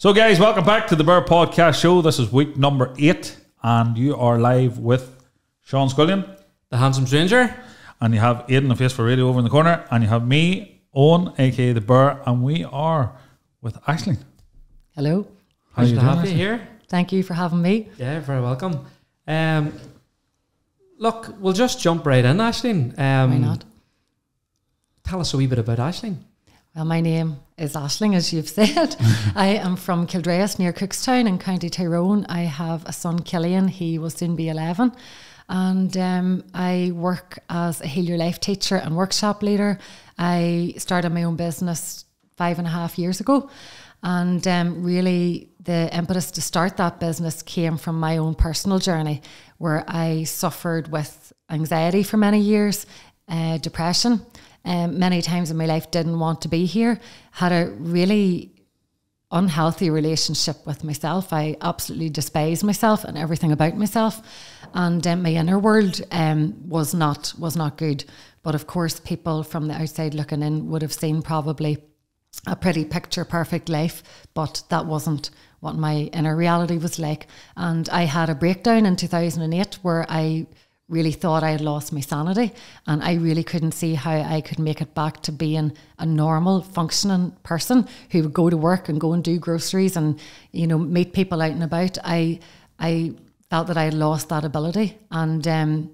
So, guys, welcome back to the Bear Podcast Show. This is week number eight, and you are live with Sean Scullion, the handsome stranger, and you have Aidan, the face for radio, over in the corner, and you have me, Owen, aka the Bear, and we are with Aisling. Hello. How Nice to have you here. Thank you for having me. Yeah, very welcome. Um, look, we'll just jump right in, Aisling. Um, Why not? Tell us a wee bit about Aisling. Well, my name is Aisling, as you've said. I am from Kildress near Cookstown in County Tyrone. I have a son, Killian. He will soon be 11. And um, I work as a Heal Your Life teacher and workshop leader. I started my own business five and a half years ago. And um, really, the impetus to start that business came from my own personal journey, where I suffered with anxiety for many years, uh, depression, um, many times in my life didn't want to be here, had a really unhealthy relationship with myself. I absolutely despised myself and everything about myself, and um, my inner world um, was not was not good. But of course, people from the outside looking in would have seen probably a pretty picture perfect life, but that wasn't what my inner reality was like. And I had a breakdown in 2008 where I really thought I had lost my sanity and I really couldn't see how I could make it back to being a normal functioning person who would go to work and go and do groceries and you know meet people out and about I I felt that I had lost that ability and um,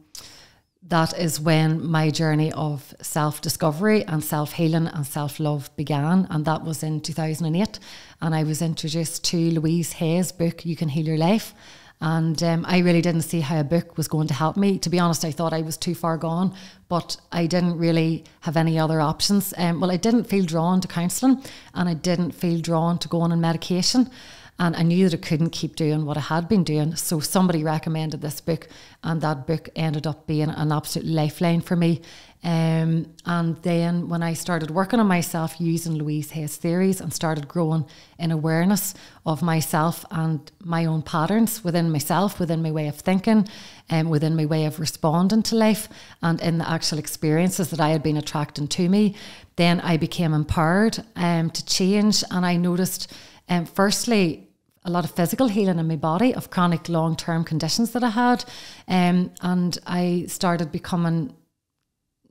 that is when my journey of self discovery and self healing and self love began. And that was in 2008. And I was introduced to Louise Hay's book, You Can Heal Your Life. And um, I really didn't see how a book was going to help me. To be honest, I thought I was too far gone, but I didn't really have any other options. Um, well, I didn't feel drawn to counselling and I didn't feel drawn to going on medication. And I knew that I couldn't keep doing what I had been doing. So somebody recommended this book, and that book ended up being an absolute lifeline for me. Um, and then when I started working on myself using Louise Hay's theories and started growing in awareness of myself and my own patterns within myself, within my way of thinking, and um, within my way of responding to life, and in the actual experiences that I had been attracting to me, then I became empowered um, to change. And I noticed, um, firstly, a lot of physical healing in my body of chronic long term conditions that I had. Um, and I started becoming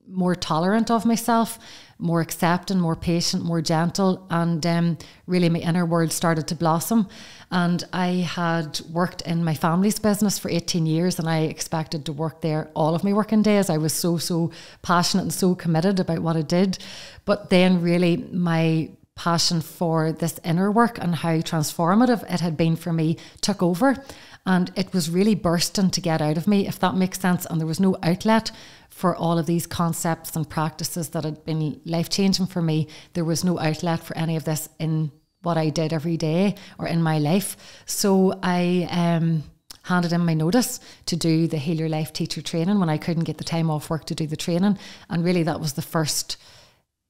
more tolerant of myself, more accepting, more patient, more gentle, and um, really my inner world started to blossom. And I had worked in my family's business for 18 years, and I expected to work there all of my working days. I was so, so passionate and so committed about what I did. But then, really, my passion for this inner work and how transformative it had been for me took over. And it was really bursting to get out of me, if that makes sense. And there was no outlet for all of these concepts and practices that had been life changing for me. There was no outlet for any of this in what I did every day or in my life. So I um, handed in my notice to do the Heal Your Life teacher training when I couldn't get the time off work to do the training. And really, that was the first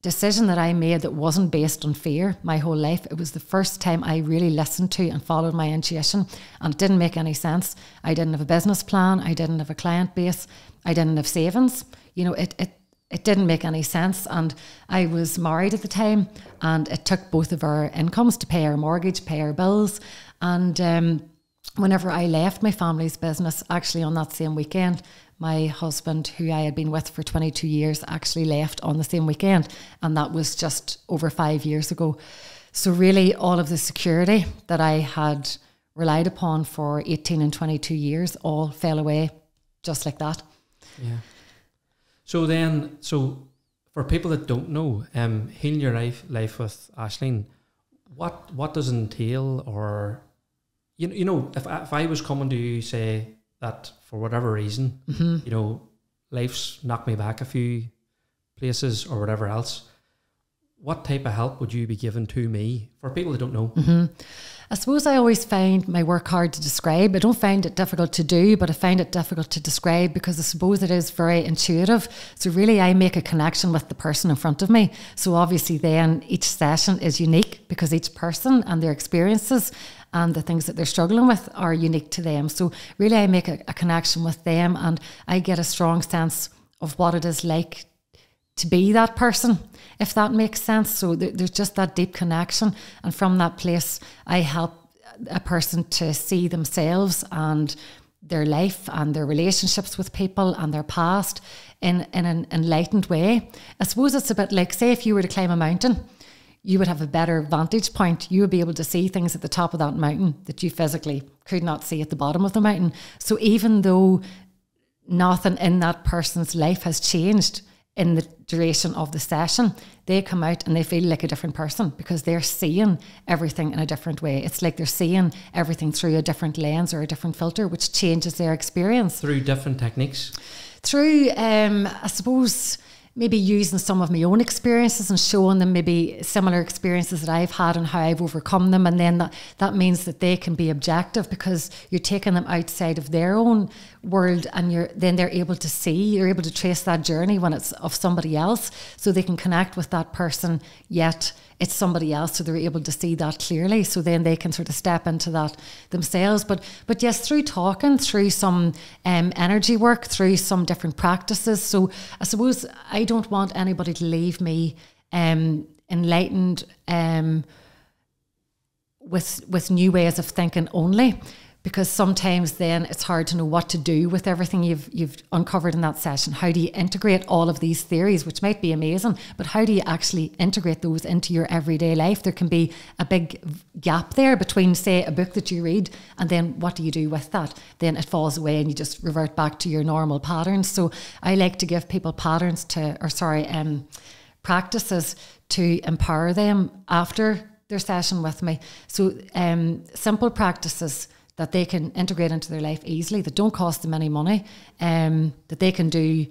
decision that I made that wasn't based on fear my whole life. It was the first time I really listened to and followed my intuition, and it didn't make any sense. I didn't have a business plan, I didn't have a client base, I didn't have savings. You know, it, it, it didn't make any sense. And I was married at the time, and it took both of our incomes to pay our mortgage, pay our bills. And um, whenever I left my family's business, actually on that same weekend, my husband, who I had been with for 22 years, actually left on the same weekend. And that was just over five years ago. So, really, all of the security that I had relied upon for 18 and 22 years all fell away just like that. Yeah. So, then, so for people that don't know, um, Your Life, life with Aisling, what, what does entail? Or, you, you know, if, if I was coming to you, say, that for whatever reason, mm-hmm. you know, life's knocked me back a few places or whatever else. What type of help would you be given to me for people that don't know? Mm-hmm. I suppose I always find my work hard to describe. I don't find it difficult to do, but I find it difficult to describe because I suppose it is very intuitive. So, really, I make a connection with the person in front of me. So, obviously, then each session is unique because each person and their experiences and the things that they're struggling with are unique to them. So, really, I make a, a connection with them and I get a strong sense of what it is like to be that person, if that makes sense. So th- there's just that deep connection. And from that place, I help a person to see themselves and their life and their relationships with people and their past in, in an enlightened way. I suppose it's a bit like, say, if you were to climb a mountain, you would have a better vantage point. You would be able to see things at the top of that mountain that you physically could not see at the bottom of the mountain. So even though nothing in that person's life has changed, in the duration of the session, they come out and they feel like a different person because they're seeing everything in a different way. It's like they're seeing everything through a different lens or a different filter, which changes their experience. Through different techniques? Through, um, I suppose, maybe using some of my own experiences and showing them maybe similar experiences that I've had and how I've overcome them. And then that, that means that they can be objective because you're taking them outside of their own world and you're then they're able to see, you're able to trace that journey when it's of somebody else. So they can connect with that person yet it's somebody else so they're able to see that clearly so then they can sort of step into that themselves. But but yes through talking through some um, energy work through some different practices. So i suppose i don't want anybody to leave me um, enlightened um, with with new ways of thinking only because sometimes then it's hard to know what to do with everything you've you've uncovered in that session. How do you integrate all of these theories, which might be amazing, but how do you actually integrate those into your everyday life? There can be a big gap there between, say, a book that you read and then what do you do with that? Then it falls away and you just revert back to your normal patterns. So I like to give people patterns to, or sorry, um, practices to empower them after their session with me. So um, simple practices that they can integrate into their life easily, that don't cost them any money, um, that they can do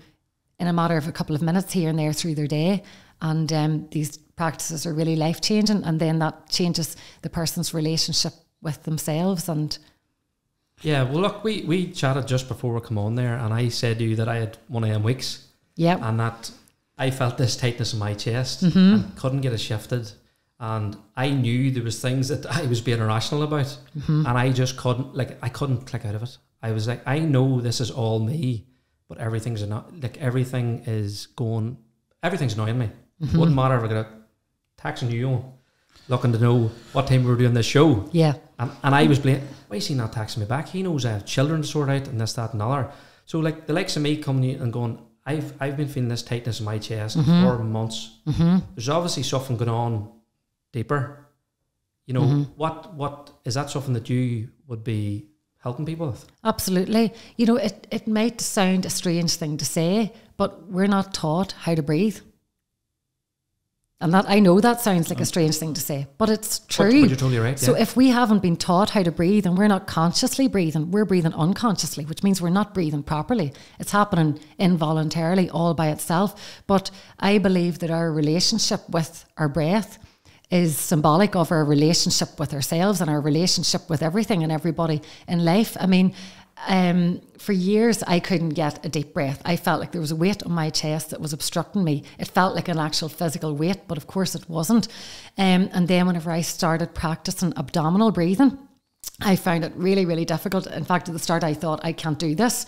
in a matter of a couple of minutes here and there through their day. And um, these practices are really life changing. And then that changes the person's relationship with themselves. And yeah, well, look, we, we chatted just before we come on there, and I said to you that I had one of them weeks. Yeah. And that I felt this tightness in my chest Mm-hmm. and couldn't get it shifted and I knew there was things that I was being irrational about, Mm-hmm. and I just couldn't like I couldn't click out of it. I was like, I know this is all me, but everything's not like everything is going, everything's annoying me. Mm-hmm. Wouldn't matter if I got a you on, looking to know what time we were doing this show, yeah. and, and I was blaming, why is he not texting me back? He knows I have children to sort out and this, that, and other. So like the likes of me coming in and going, I've I've been feeling this tightness in my chest for months. There's obviously something going on deeper. You know, mm-hmm. what what is that something that you would be helping people with? Absolutely. You know, it, it might sound a strange thing to say, but we're not taught how to breathe. And that I know that sounds like a oh. strange thing to say, but it's But- true. but you're totally right, So yeah. if we haven't been taught how to breathe and we're not consciously breathing, we're breathing unconsciously, which means we're not breathing properly. It's happening involuntarily all by itself. But I believe that our relationship with our breath is symbolic of our relationship with ourselves and our relationship with everything and everybody in life. I mean, um, for years I couldn't get a deep breath. I felt like there was a weight on my chest that was obstructing me. It felt like an actual physical weight, but of course it wasn't. Um, and then whenever I started practicing abdominal breathing, I found it really, really difficult. In fact, at the start, I thought I can't do this.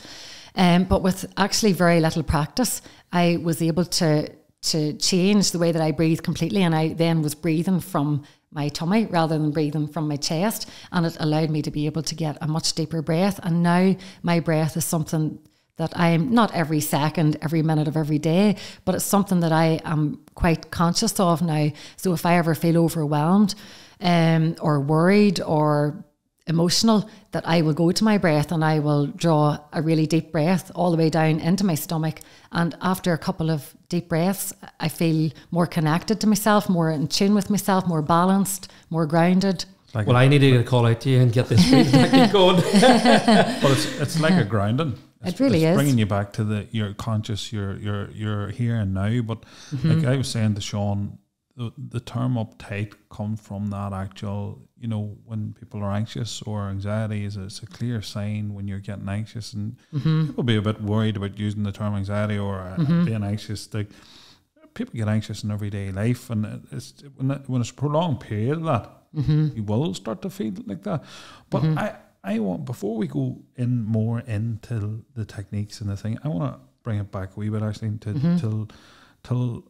Um, but with actually very little practice, I was able to to change the way that I breathe completely, and I then was breathing from my tummy rather than breathing from my chest, and it allowed me to be able to get a much deeper breath. And now my breath is something that I'm not every second, every minute of every day, but it's something that I am quite conscious of now. So if I ever feel overwhelmed um, or worried or emotional, that I will go to my breath and I will draw a really deep breath all the way down into my stomach. And after a couple of deep breaths, I feel more connected to myself, more in tune with myself, more balanced, more grounded. Like Well, I need to a call out to you and get this breathing technique going. but it's it's like a grounding. It's, really it's is. bringing you back to the you're conscious, you're you're you're here and now. But Mm-hmm. like I was saying to Sean the, the term uptight come from that actual, you know, when people are anxious or anxiety is it's a clear sign when you're getting anxious, and Mm-hmm. people be a bit worried about using the term anxiety or uh, being anxious. Like people get anxious in everyday life, and it's when it, when it's a prolonged period of that, Mm-hmm. you will start to feel like that. But I I want before we go in more into the techniques and the thing, I want to bring it back a wee bit actually to Mm-hmm. till till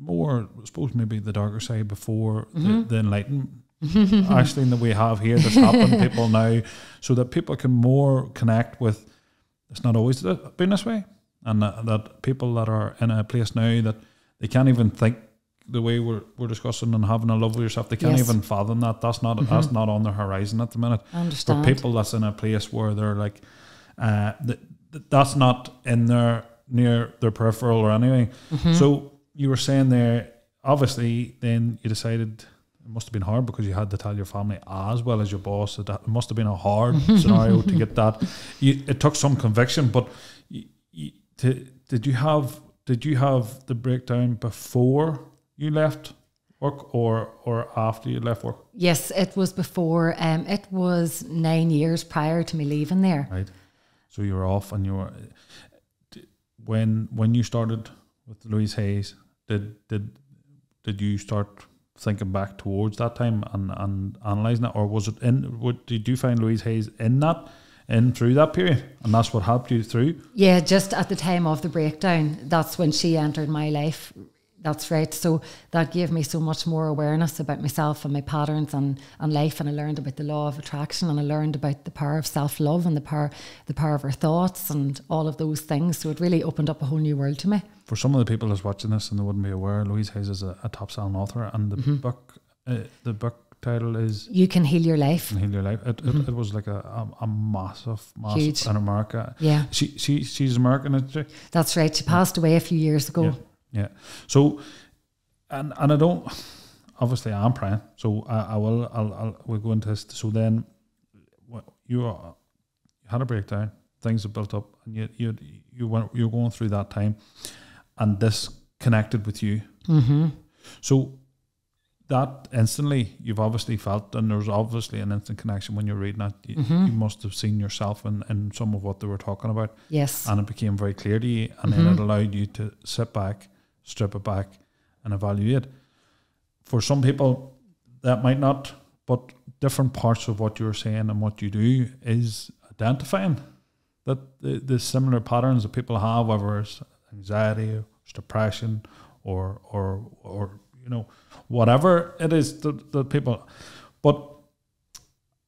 more I suppose maybe the darker side before Mm-hmm. the, the enlightenment actually that we have here that's happened people now so that people can more connect with it's not always been this way and that, that people that are in a place now that they can't even think the way we're, we're discussing and having a love with yourself they can't Yes. even fathom that that's not that's not on the horizon at the minute I for people that's in a place where they're like uh th- th- that's not in their near their peripheral or anything Mm-hmm. so you were saying there obviously then you decided it must have been hard because you had to tell your family as well as your boss that it must have been a hard scenario to get that you, it took some conviction but you, you, to, did you have did you have the breakdown before you left work or or after you left work Yes, it was before. Um, it was nine years prior to me leaving there. right? So you were off, and you were when when you started with Louise Hayes. Did did did you start thinking back towards that time and and analysing it, or was it in? What did you find Louise Hayes in that in through that period, and that's what helped you through? Yeah, just at the time of the breakdown, that's when she entered my life. That's right. So that gave me so much more awareness about myself and my patterns and, and life. And I learned about the law of attraction and I learned about the power of self love and the power the power of our thoughts and all of those things. So it really opened up a whole new world to me. For some of the people that's watching this and they wouldn't be aware, Louise Hayes is a, a top-selling author, and the book uh, the book title is You can heal your life. "Heal Your Life." It, it, it was like a, a, a massive, massive Huge. in America. Yeah, She she she's American, isn't she? that's right. She passed away a few years ago. Yeah. Yeah. So, and and I don't. Obviously, I'm praying. So I, I will. I'll, I'll. We'll go into this. So then, what you are, you had a breakdown. Things have built up, and you you you went. You're going through that time, and this connected with you. Mm-hmm. So that instantly, you've obviously felt, and there's obviously an instant connection when you're reading that. You, Mm-hmm. you must have seen yourself in, in some of what they were talking about Yes. and it became very clear to you, and then it allowed you to sit back, strip it back, and evaluate. For some people, that might not, but different parts of what you're saying and what you do is identifying that the, the similar patterns that people have, whether it's anxiety or it's depression or or or you know whatever it is that, that people, but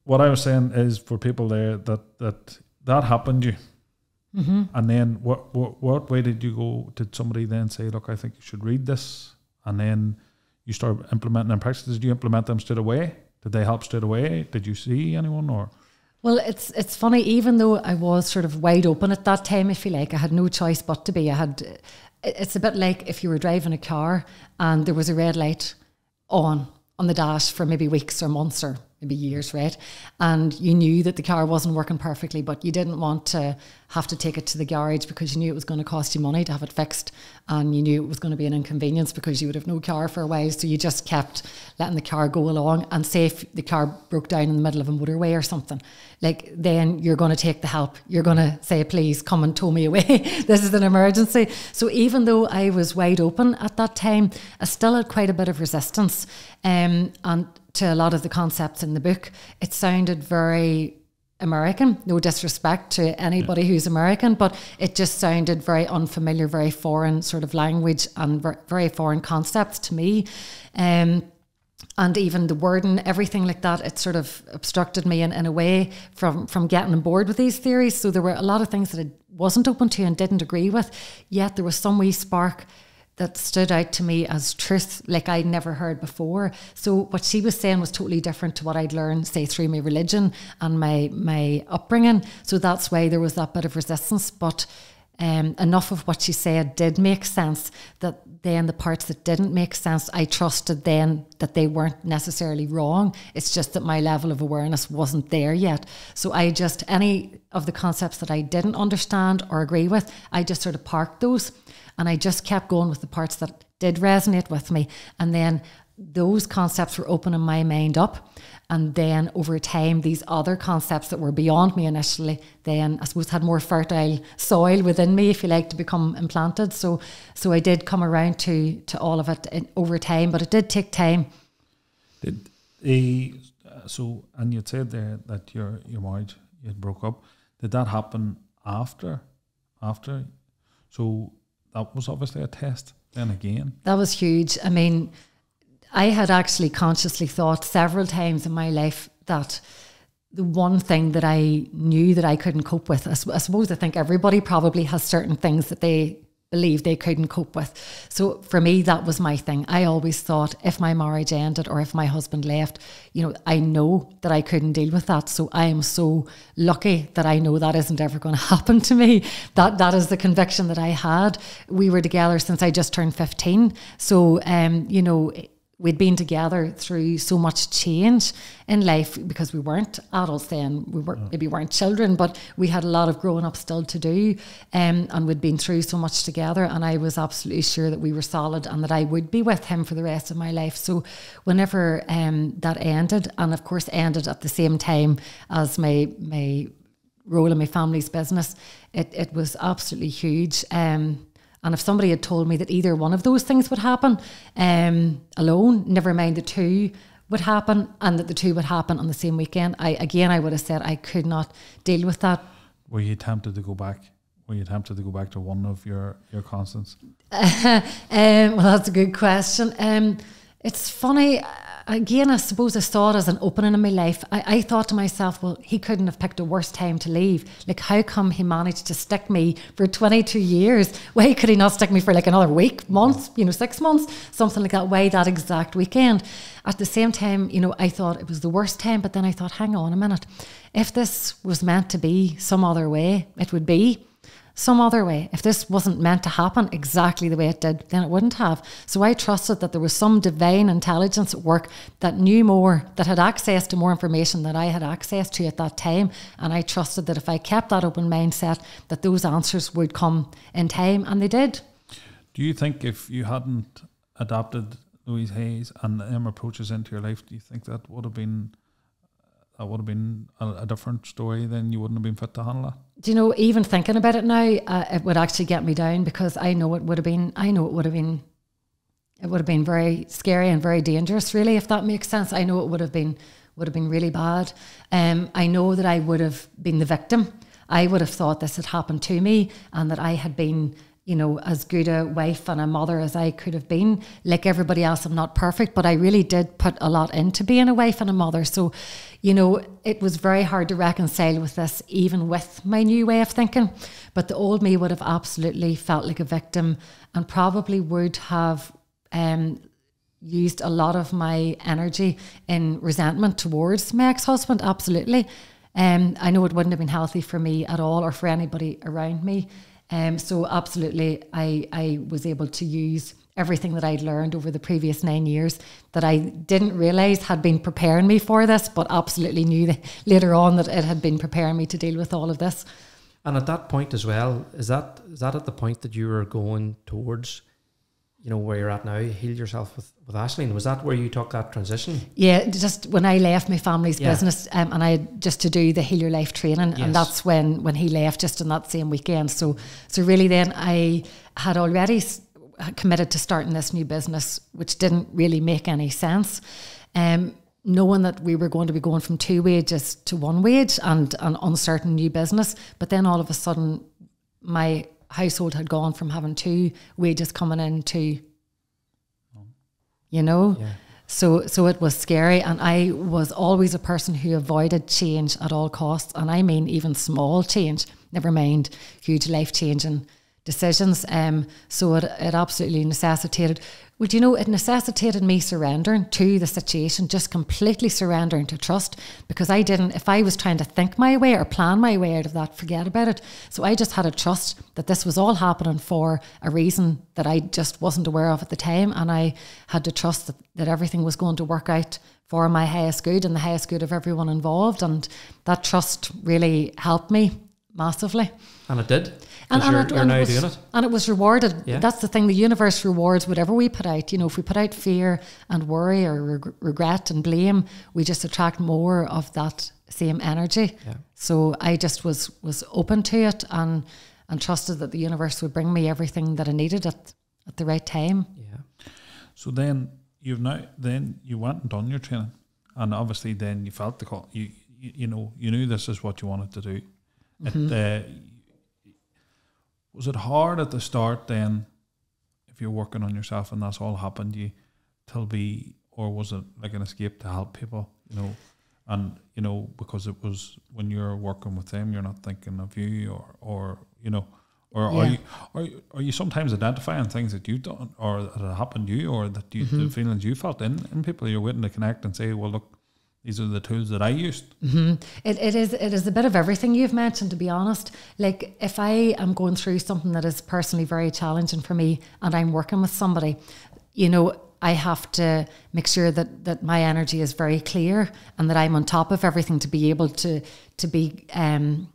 what I was saying is for people there that that that happened to you. Mm-hmm. And then what, what what way did you go? Did somebody then say, "Look, I think you should read this," and then you start implementing them in practice? Did you implement them straight away? Did they help straight away? Did you see anyone or? Well, it's it's funny. Even though I was sort of wide open at that time, I feel like I had no choice but to be. I had. It's a bit like if you were driving a car and there was a red light on on the dash for maybe weeks or months or maybe years, right? And you knew that the car wasn't working perfectly, but you didn't want to have to take it to the garage because you knew it was going to cost you money to have it fixed, and you knew it was going to be an inconvenience because you would have no car for a while. So you just kept letting the car go along. And say if the car broke down in the middle of a motorway or something, like then you're going to take the help. You're going to say, "Please come and tow me away. this is an emergency." So even though I was wide open at that time, I still had quite a bit of resistance. Um, and to a lot of the concepts in the book, it sounded very American. No disrespect to anybody who's American, but it just sounded very unfamiliar, very foreign sort of language and very foreign concepts to me. Um, and even the wording, everything like that, it sort of obstructed me in, in a way from from getting on board with these theories. So there were a lot of things that I wasn't open to and didn't agree with. Yet there was some wee spark that stood out to me as truth like I'd never heard before. So what she was saying was totally different to what I'd learned, say, through my religion and my my upbringing. So that's why there was that bit of resistance. But um, enough of what she said did make sense that then the parts that didn't make sense, I trusted then that they weren't necessarily wrong. It's just that my level of awareness wasn't there yet. So I just, any of the concepts that I didn't understand or agree with, I just sort of parked those and I just kept going with the parts that did resonate with me. And then those concepts were opening my mind up. And then over time, these other concepts that were beyond me initially, then I suppose had more fertile soil within me, if you like, to become implanted. So, so I did come around to to all of it in, over time, but it did take time. Did a so and you said there that your your marriage you broke up. Did that happen after after? So that was obviously a test. Then again, that was huge. I mean I had actually consciously thought several times in my life that the one thing that I knew that I couldn't cope with, I, I, suppose I think everybody probably has certain things that they believe they couldn't cope with. So for me, that was my thing. I always thought if my marriage ended or if my husband left, you know, I know that I couldn't deal with that. So I am so lucky that I know that isn't ever going to happen to me. That that is the conviction that I had. We were together since I just turned 15. So um, you know, we'd been together through so much change in life because we weren't adults then. We were maybe weren't children but we had a lot of growing up still to do um, and we'd been through so much together and I was absolutely sure that we were solid and that I would be with him for the rest of my life. So whenever um, that ended and of course ended at the same time as my my role in my family's business it, it was absolutely huge. Um, and if somebody had told me that either one of those things would happen um, alone, never mind the two would happen, and that the two would happen on the same weekend, I again I would have said I could not deal with that. Were you tempted to go back? Were you tempted to go back to one of your your constants? um, well, that's a good question. Um, it's funny again, I suppose I saw it as an opening in my life. I, I thought to myself, well, he couldn't have picked a worse time to leave. Like, how come he managed to stick me for 22 years? Why could he not stick me for like another week, month, you know, six months, something like that? Why that exact weekend? At the same time, you know, I thought it was the worst time, but then I thought, hang on a minute. If this was meant to be some other way, it would be some other way. If this wasn't meant to happen exactly the way it did, then it wouldn't have. So I trusted that there was some divine intelligence at work that knew more, that had access to more information than I had access to at that time. And I trusted that if I kept that open mindset, that those answers would come in time, and they did. Do you think if you hadn't adopted Louise Hayes and them approaches into your life, do you think that would have been that would have been a, a, different story, then you wouldn't have been fit to handle it. Do you know, even thinking about it now, uh, it would actually get me down because I know it would have been, I know it would have been, it would have been very scary and very dangerous, really, if that makes sense. I know it would have been, would have been really bad. Um, I know that I would have been the victim. I would have thought this had happened to me and that I had been you know, as good a wife and a mother as I could have been. Like everybody else, I'm not perfect, but I really did put a lot into being a wife and a mother. So, you know, it was very hard to reconcile with this, even with my new way of thinking. But the old me would have absolutely felt like a victim and probably would have um, used a lot of my energy in resentment towards my ex husband. Absolutely. Um, I know it wouldn't have been healthy for me at all or for anybody around me. Um, so absolutely, I, I was able to use everything that I'd learned over the previous nine years that I didn't realize had been preparing me for this, but absolutely knew later on that it had been preparing me to deal with all of this. And at that point as well, is that is that at the point that you were going towards you know where you're at now heal yourself with with Aisling was that where you took that transition yeah just when I left my family's yeah. business um, and I just to do the heal your life training yes. and that's when when he left just in that same weekend so so really then I had already committed to starting this new business which didn't really make any sense um knowing that we were going to be going from two wages to one wage and an uncertain new business but then all of a sudden my household had gone from having two wages coming in to, you know. Yeah. So, so it was scary, and I was always a person who avoided change at all costs, and I mean even small change. Never mind huge life changing decisions. Um, so it, it absolutely necessitated well, you know, it necessitated me surrendering to the situation, just completely surrendering to trust because I didn't, if I was trying to think my way or plan my way out of that, forget about it. So I just had a trust that this was all happening for a reason that I just wasn't aware of at the time. And I had to trust that, that everything was going to work out for my highest good and the highest good of everyone involved. And that trust really helped me massively. And it did? Because you're, you're now it was, doing it. And it was rewarded. Yeah. That's the thing. The universe rewards whatever we put out. You know, if we put out fear and worry or reg- regret and blame, we just attract more of that same energy. Yeah. So I just was was open to it and and trusted that the universe would bring me everything that I needed at at the right time. Yeah. So then you've now then you went and done your training, and obviously then you felt the call. You you, you know you knew this is what you wanted to do. Mm-hmm. It, uh, was it hard at the start then, if you're working on yourself and that's all happened, you till be, or was it like an escape to help people? You know, and you know because it was when you're working with them, you're not thinking of you or or you know. Or are Yeah. you are you, are you sometimes identifying things that you've done or that have happened to you or that you the mm-hmm. feelings you felt in, in people you're waiting to connect and say, Well look, these are the tools that I used. It, it is it is a bit of everything you've mentioned to be honest like if i am going through something that is personally very challenging for me and i'm working with somebody you know i have to make sure that that my energy is very clear and that i'm on top of everything to be able to to be um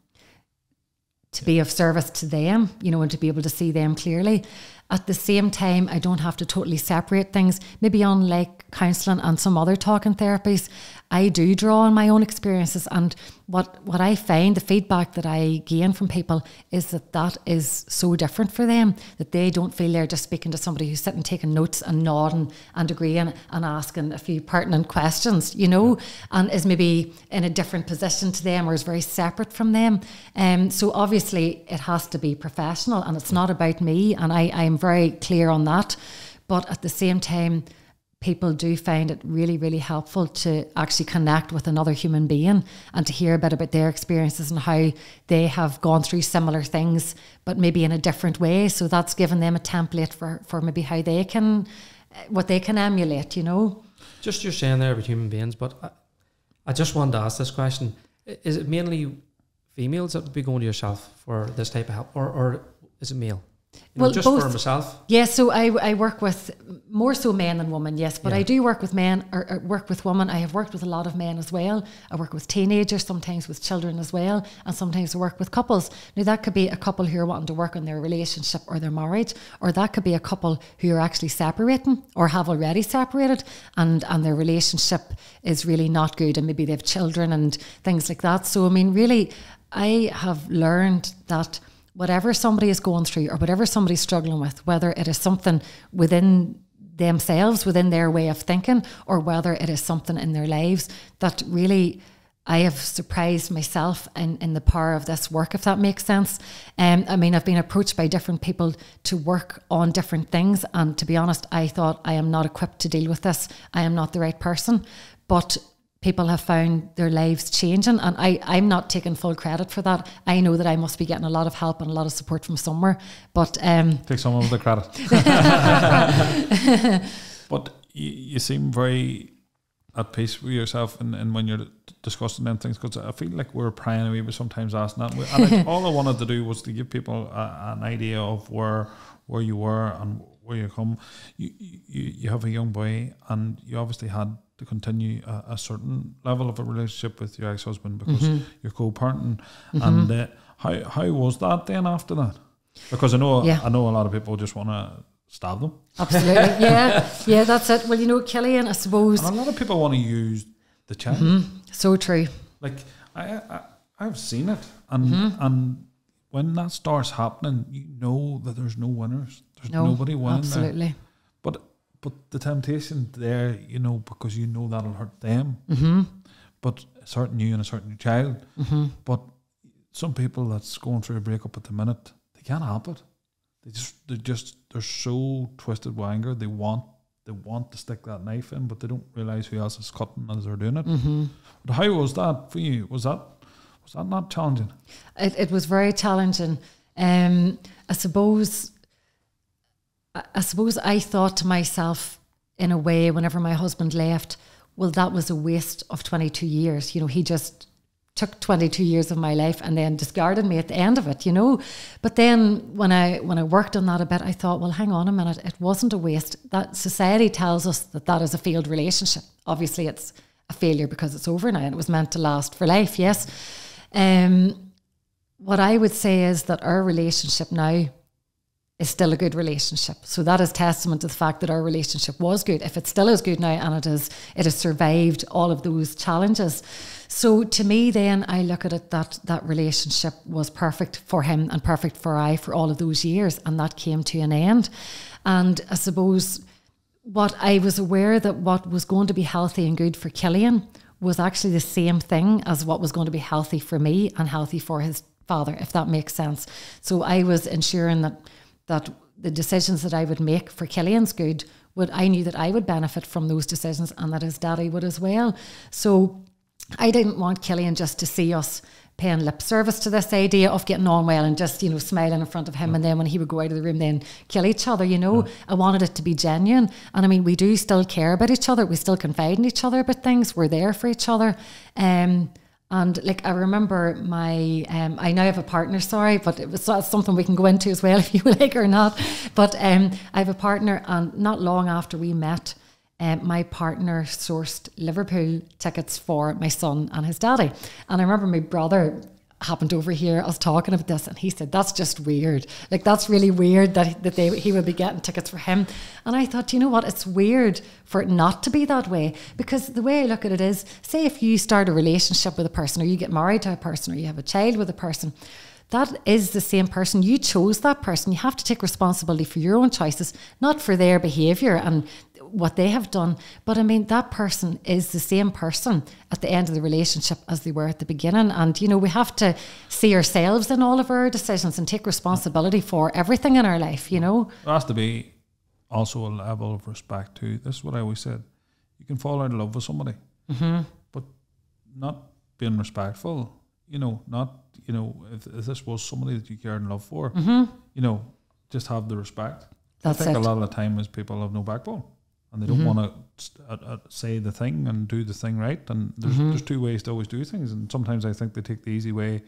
to be of service to them, you know, and to be able to see them clearly. At the same time, I don't have to totally separate things. Maybe unlike counselling and some other talking therapies, I do draw on my own experiences. And what, what I find, the feedback that I gain from people is that that is so different for them, that they don't feel they're just speaking to somebody who's sitting taking notes and nodding and agreeing and asking a few pertinent questions, you know, and is maybe in a different position to them or is very separate from them. Um, so obviously it has to be professional and it's not about me. And I, I'm very clear on that. But at the same time, people do find it really, really helpful to actually connect with another human being and to hear a bit about their experiences and how they have gone through similar things, but maybe in a different way. So that's given them a template for, for maybe how they can, what they can emulate, you know? Just you're saying there about human beings, but I, I just wanted to ask this question: Is it mainly females that would be going to yourself for this type of help, or, or is it male? You know, Well, just for both. myself. Yes, so I, I work with more so men than women, yes, but Yeah. I do work with men or, or work with women. I have worked with a lot of men as well. I work with teenagers, sometimes with children as well, and sometimes I work with couples. Now, that could be a couple who are wanting to work on their relationship or their marriage, or that could be a couple who are actually separating or have already separated and, and their relationship is really not good, and maybe they have children and things like that. So, I mean, really, I have learned that whatever somebody is going through or whatever somebody's struggling with, whether it is something within themselves, within their way of thinking, or whether it is something in their lives that really I have surprised myself in, in the power of this work, if that makes sense. Um, I mean, I've been approached by different people to work on different things. And to be honest, I thought I am not equipped to deal with this. I am not the right person. But people have found their lives changing and I, I'm not taking full credit for that. I know that I must be getting a lot of help and a lot of support from somewhere. But um, Take some of the credit. but you, you seem very at peace with yourself and, and when you're discussing them things because I feel like we're prying away with sometimes asking that and I, all I wanted to do was to give people a, an idea of where where you were and where you come you, you you have a young boy and you obviously had to continue a, a certain level of a relationship with your ex-husband because you're co-parenting. And uh, how how was that then after that? Because I know Yeah. I know a lot of people just want to stab them. Absolutely, yeah, yeah, that's it. Well, you know, Killian, I suppose, and a lot of people want to use the child Mm-hmm. so true. like I, I I've seen it. And and when that starts happening you know that there's no winners. There's No, nobody winning there. absolutely. but but the temptation there you know because you know that'll hurt them Mm-hmm. but it's hurting you and it's hurting your child but some people that's going through a breakup at the minute they can't help it they just they just they're so twisted with anger they want they want to stick that knife in but they don't realize who else is cutting as they're doing it Mm-hmm. but how was that for you was that was that not challenging It, it was very challenging. Um, I suppose. I, suppose I thought to myself, in a way, whenever my husband left, well, that was a waste of twenty two years. You know, he just took 22 years of my life and then discarded me at the end of it you know? But then when i when i worked on that a bit i thought well hang on a minute it wasn't a waste. That society tells us that that is a failed relationship. Obviously it's a failure because it's over now and it was meant to last for life yes? Um what I would say is that our relationship now is still a good relationship. So that is testament to the fact that our relationship was good. If it still is good now and it is it has survived all of those challenges. So to me then I look at it that that relationship was perfect for him and perfect for I for all of those years and that came to an end. And I suppose what I was aware that what was going to be healthy and good for Killian was actually the same thing as what was going to be healthy for me and healthy for his father, if that makes sense. So I was ensuring that that the decisions that I would make for Killian's good would I knew that I would benefit from those decisions and that his daddy would as well. So I didn't want Killian just to see us paying lip service to this idea of getting on well and just, you know, smiling in front of him. And then when he would go out of the room, then kill each other, you know. I wanted it to be genuine. And I mean, we do still care about each other. We still confide in each other about things. We're there for each other. Um, and like I remember my, um, I now have a partner. Sorry, but it was something we can go into as well if you like or not. But um, I have a partner, and not long after we met, um, my partner sourced Liverpool tickets for my son and his daddy. And I remember my brother happened over here. I was talking about this, and he said, "That's just weird. Like that's really weird that that they he would be getting tickets for him." And I thought, you know what? It's weird for it not to be that way because the way I look at it is, say if you start a relationship with a person, or you get married to a person, or you have a child with a person. That is the same person. You chose that person. You have to take responsibility for your own choices, not for their behaviour and what they have done. But I mean, that person is the same person at the end of the relationship as they were at the beginning. And, you know, we have to see ourselves in all of our decisions and take responsibility for everything in our life, you know. There has to be also a level of respect too. This is what I always said. You can fall out of love with somebody, mm-hmm. but not being respectful. You know, not you know if, if this was somebody that you cared and love for, mm-hmm. you know, just have the respect. That's I think it. a lot of the time is people have no backbone and they don't Mhm. want to uh, uh, say the thing and do the thing right. And there's Mhm. there's two ways to always do things, and sometimes I think they take the easy way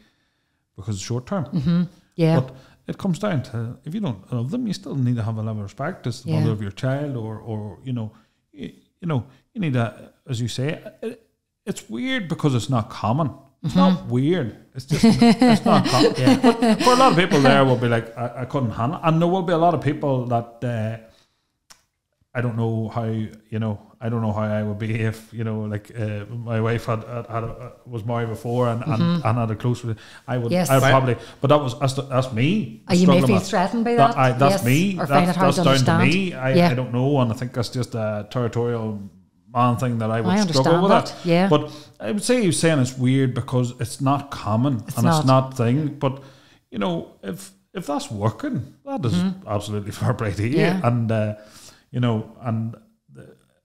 because it's short term. Mm-hmm. Yeah. But it comes down to if you don't love them, you still need to have a level of respect as the Yeah. mother of your child, or or you know, you, you know, you need to, as you say, it, it's weird because it's not common. It's Mm-hmm. not weird. It's just it's not common. But for a lot of people, there will be like I, I couldn't handle, and there will be a lot of people that. Uh, I don't know how you know. I don't know how I would be if you know, like uh, my wife had, had, had a, was married before and, and, and had a close. rela- I would. Mm-hmm. Yes. I would probably. But that was that's, that's me. Are you may feel threatened by that, that? I, that's Yes, me. or That's, find it hard that's to down understand? to me. I, Yeah. I don't know, and I think that's just a territorial man thing that I would I struggle with that, that. yeah. But I would say you're saying it's weird because it's not common It's and not. it's not thing. But you know, if if that's working, that is absolutely fair play to you. Mm-hmm. Yeah. And uh, you know, and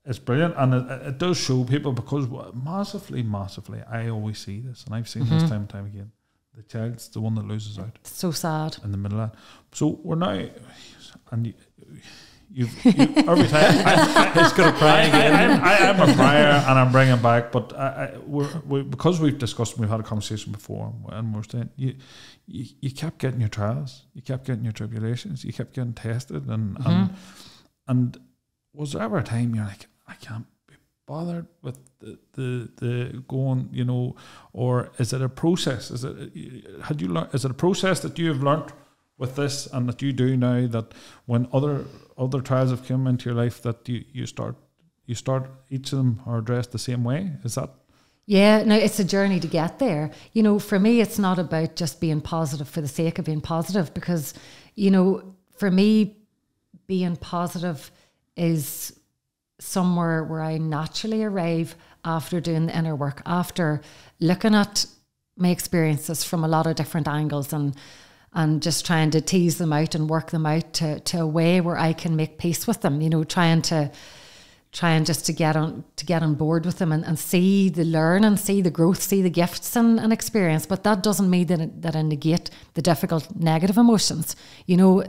it's brilliant, and it, it does show people because massively, massively, I always see this, and I've seen Mm-hmm. this time and time again. The child's the one that loses out It's so sad. in the middle of that. So we're now, and you, you've, you, every time I, I, He's going to cry again. I, am a crier and I'm bringing back, but I, I, we're, we because we've discussed, we've had a conversation before, and we're saying you, you, you kept getting your trials, you kept getting your tribulations, you kept getting tested, and and, and was there ever a time you're like, I can't be bothered with the, the the going, you know, or is it a process? Is it had you learned? Is it a process that you have learnt with this and that you do now that when other other trials have come into your life that you you start you start each of them are addressed the same way? Is that Yeah, no, it's a journey to get there. You know, for me, it's not about just being positive for the sake of being positive because, you know, for me, being positive is somewhere where I naturally arrive after doing the inner work, after looking at my experiences from a lot of different angles and and just trying to tease them out and work them out to, to a way where I can make peace with them, you know, trying to trying just to get on to get on board with them and, and see the learn and see the growth, see the gifts and, and experience. But that doesn't mean that, that I negate the difficult negative emotions. You know,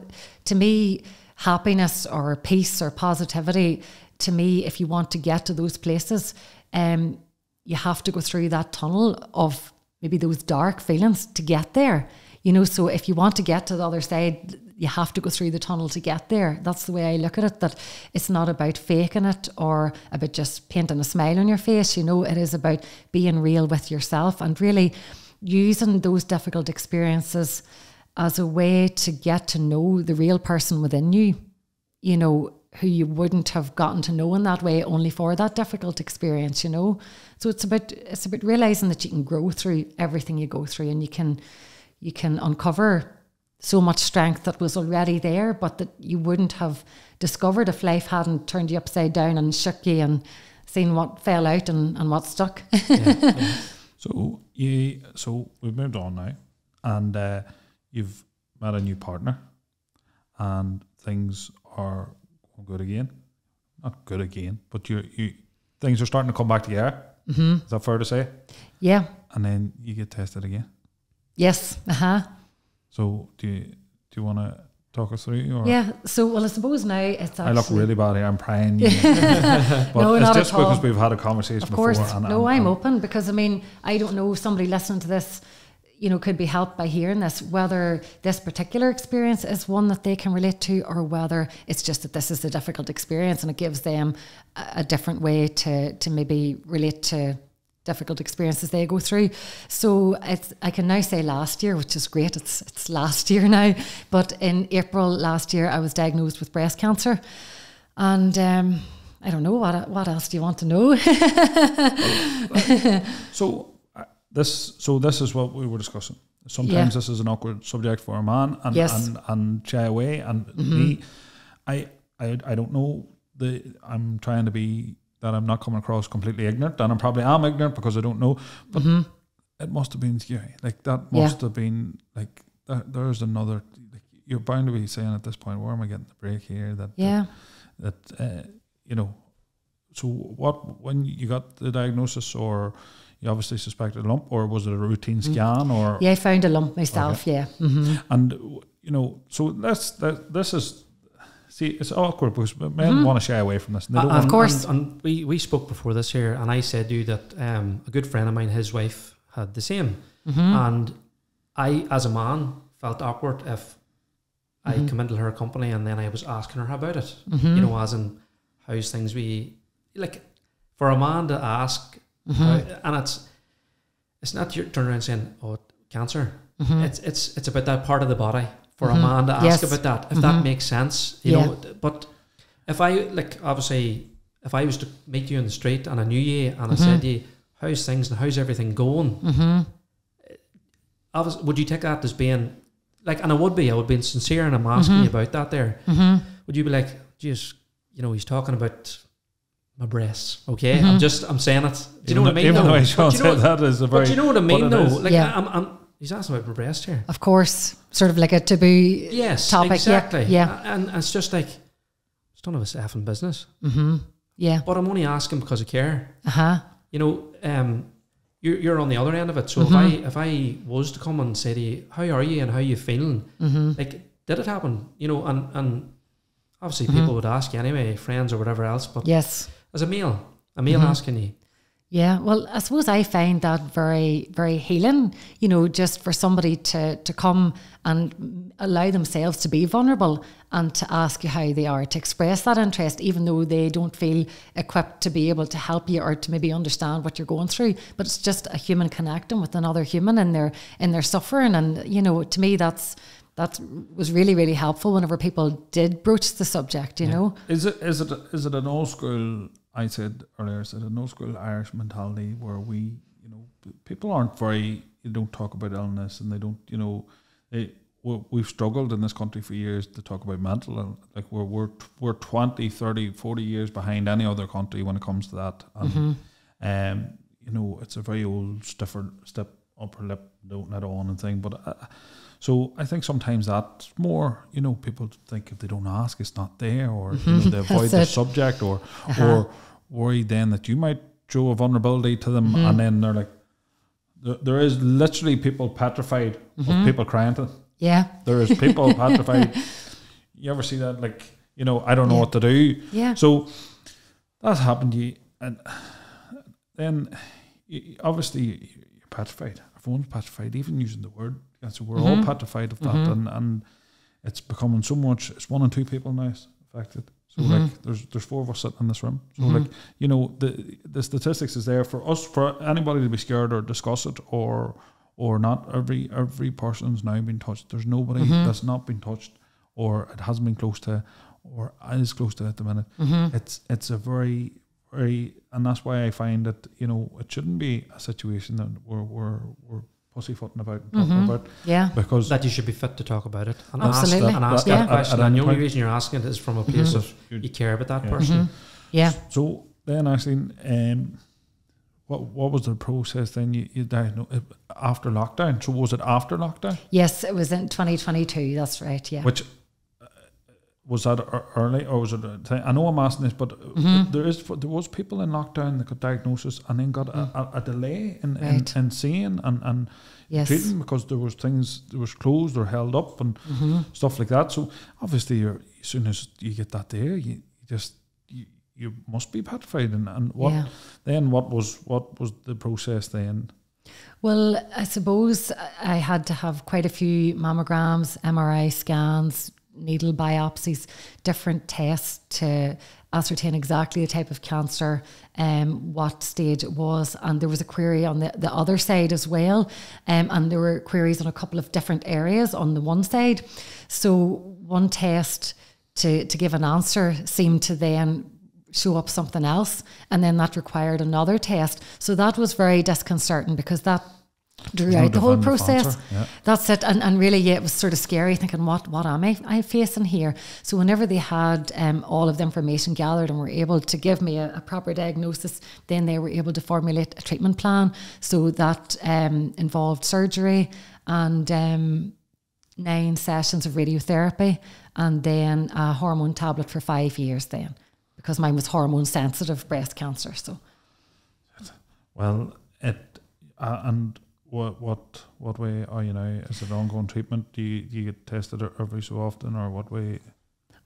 to me, happiness or peace or positivity, to me, if you want to get to those places, um, you have to go through that tunnel of maybe those dark feelings to get there. You know, so if you want to get to the other side, you have to go through the tunnel to get there. That's the way I look at it. That it's not about faking it or about just painting a smile on your face. You know, it is about being real with yourself and really using those difficult experiences as a way to get to know the real person within you, you know, who you wouldn't have gotten to know in that way only for that difficult experience, you know. So it's about it's about realizing that you can grow through everything you go through and you can you can uncover so much strength that was already there, but that you wouldn't have discovered if life hadn't turned you upside down and shook you and seen what fell out and, and what stuck. Yeah, yeah. So you, so we've moved on now, and uh, you've met a new partner, and things are going good again. Not good again, but you, you things are starting to come back together. hmm Is that fair to say? Yeah. And then you get tested again. Yes. Uh huh. So do you do you want to talk us through? Or Yeah. So well, I suppose now it's. I look really bad here. I'm praying. you. but No, it's not just because we've had a conversation Of before. course. and- no, and- I'm and- open because I mean, I don't know somebody listening to this, you know, could be helped by hearing this, whether this particular experience is one that they can relate to or whether it's just that this is a difficult experience and it gives them a, a different way to, to maybe relate to difficult experiences they go through. So it's I can now say last year, which is great. It's it's last year now. But in April last year I was diagnosed with breast cancer. And um, I don't know what what else do you want to know? So uh, this, so this is what we were discussing. Sometimes Yeah. this is an awkward subject for a man, and Yes. Mm-hmm. and, and shy away. And me, I, I, I don't know. The I'm trying to be that I'm not coming across completely ignorant, and I probably am ignorant because I don't know. But it must have been scary. Like that Mm-hmm. Yeah. must have been like there, there's another. Like, you're bound to be saying at this point, where am I getting the break here? That that- yeah. that uh, you know so what when you got the diagnosis or you obviously suspected a lump or was it a routine scan or Mm. Yeah, I found a lump myself, yeah. hmm and you know so that's that this is see it's awkward because men want to shy away from this and they don't And- Of course. And, and we, we spoke before this here, and I said to you that um, a good friend of mine, his wife, had the same. Mm-hmm. And I, as a man, felt awkward if I Mm-hmm. come into her company and then I was asking her about it. You know, as in, how's things we like for a man to ask, Mm-hmm. how- and it's it's not your turn around saying, "Oh, cancer." It's it's it's about that part of the body for a man to ask Mm-hmm. Yes. about that. If that makes sense, you Yeah. know. But if I like, obviously, if I was to meet you in the street and I knew you and I Mm-hmm. said to you, "How's things and how's everything going?" Obviously, would you take that as being like, and I would be, I would be sincere, and I'm asking Mm-hmm. you about that. There, would you be like, "Geez, you know, he's talking about." My breasts, okay. Mm-hmm. I'm just, I'm saying it. Do you know what I mean? even though? though I But Sean you know what- that is a very but you know what I mean, though. is. Like, Yeah. I'm, I'm, he's asking about my breast here. Of course. Sort of like a taboo Yes, topic. exactly. Yeah. and, and it's just like it's none of us effing business. Yeah. hmm yeah. But I'm only asking because I care. Uh huh. You know, um, you're you're on the other end of it. So Mm-hmm. if I if I was to come and say to you, how are you and how are you feeling? Mm-hmm. Like, did it happen? You know, and and obviously Mm-hmm. people would ask you anyway, friends or whatever else. But Yes. As a male, a male Mm-hmm. asking you, Yeah, well, I suppose I find that very, very healing. You know, just for somebody to to come and allow themselves to be vulnerable and to ask you how they are, to express that interest, even though they don't feel equipped to be able to help you or to maybe understand what you're going through. But it's just a human connecting with another human in their in their suffering, and you know, to me, that's that was really, really helpful whenever people did broach the subject. You know, Is it is it is it an old school? I said earlier, is it an old school Irish mentality where we, you know, people aren't very, you don't talk about illness and they don't, you know, they, we- we've struggled in this country for years to talk about mental ill- like we're we're we're 20 30 40 years behind any other country when it comes to that. And um you know it's a very old stiffer step upper lip don't let on and thing. But uh, so I think sometimes that's more, you know, people think if they don't ask, it's not there, or you know, they avoid the subject, or Uh-huh. or worry then that you might show a vulnerability to them, Mm-hmm. and then they're like, there, there is literally people petrified Mm-hmm. of people crying to them. yeah, There is people petrified. You ever see that? Like, you know, I don't know Yeah. what to do. yeah, So that's happened to you, and then you, obviously you're petrified. Everyone's petrified, even using the word. So we're all Mhm. petrified of that, Mhm. and and it's becoming so much. It's one and two people now affected. So Mhm. like, there's there's four of us sitting in this room. So Mhm. like, you know, the the statistics is there for us for anybody to be scared or discuss it or or not every every person's now been touched. There's nobody Mhm. that's not been touched, or it hasn't been close to, or is close to at the minute. Mm-hmm. It's it's a very very, and that's why I find that you know it shouldn't be a situation that we're we're we're pussyfooting about and talking Mhm. about Yeah. because that you should be fit to talk about it and Absolutely. ask, and ask Yeah. that question. At- at and the only point. reason you're asking it is from a place Mhm. of you care about that Yeah. person. Mhm. Yeah. So then, actually, um, what what was the process then? You, you diagnosed after lockdown. So was it after lockdown? Yes, it was in 2022. That's right. Yeah. Which uh, was that early or was it? I know I'm asking this, but uh, Mhm. there is there was people in lockdown that got diagnosis and then got a, a, a delay in, Right. in, in seeing and and yes. treating because there was things that was closed or held up and hmm stuff like that. So obviously, you're, as soon as you get that there, you, you just you, you must be petrified. And, and what Yeah. then? What was what was the process then? Well, I suppose I had to have quite a few mammograms, MRI scans, needle biopsies, different tests to ascertain exactly the type of cancer, um, what stage it was. And there was a query on the, the other side as well. Um, and there were queries on a couple of different areas on the one side. So one test to, to give an answer seemed to then show up something else and then that required another test so that was very disconcerting because that drew out the whole process? Yeah. that's it. And, and really yeah it was sort of scary thinking what what am I, I facing here? So whenever they had um, all of the information gathered and were able to give me a, a proper diagnosis then they were able to formulate a treatment plan. So that um, involved surgery and um, nine sessions of radiotherapy and then a hormone tablet for five years then because mine was hormone sensitive breast cancer so. Well, it uh, and what what what way are you now? Is it ongoing treatment? Do you, do you get tested every so often, or what way?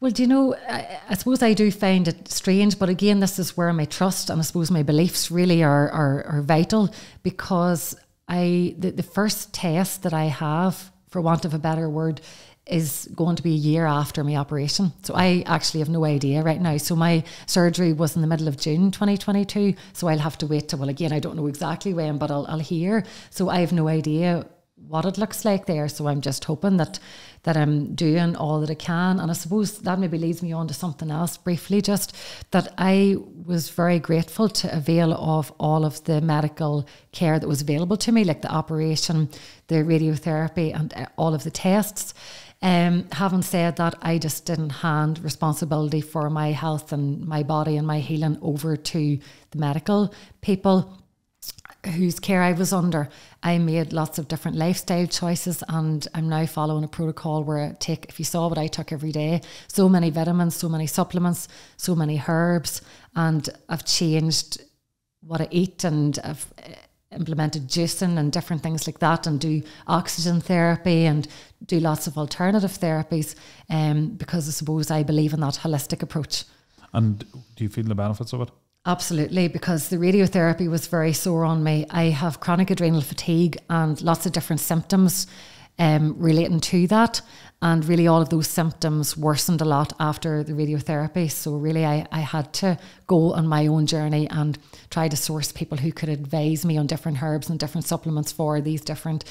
Well, do you know, I, I suppose I do find it strange, but again, this is where my trust and I suppose my beliefs really are, are, are vital because I the, the first test that I have, for want of a better word, is going to be a year after my operation. So I actually have no idea right now. So my surgery was in the middle of June 2022. So I'll have to wait well, again, I don't know exactly when, but I'll, I'll hear. So I have no idea what it looks like there. So I'm just hoping that that I'm doing all that I can. And I suppose that maybe leads me on to something else briefly, just that I was very grateful to avail of all of the medical care that was available to me, like the operation, the radiotherapy, and uh, all of the tests. Um, having said that, I just didn't hand responsibility for my health and my body and my healing over to the medical people whose care I was under, I made lots of different lifestyle choices, and I'm now following a protocol where I take, if you saw what I took every day, so many vitamins, so many supplements, so many herbs, and I've changed what I eat and I've implemented juicing and different things like that, and do oxygen therapy and do lots of alternative therapies, um, because I suppose I believe in that holistic approach. And do you feel the benefits of it? Absolutely, because the radiotherapy was very sore on me. I have chronic adrenal fatigue and lots of different symptoms um, relating to that. And really, all of those symptoms worsened a lot after the radiotherapy. So, really, I, I had to go on my own journey and try to source people who could advise me on different herbs and different supplements for these different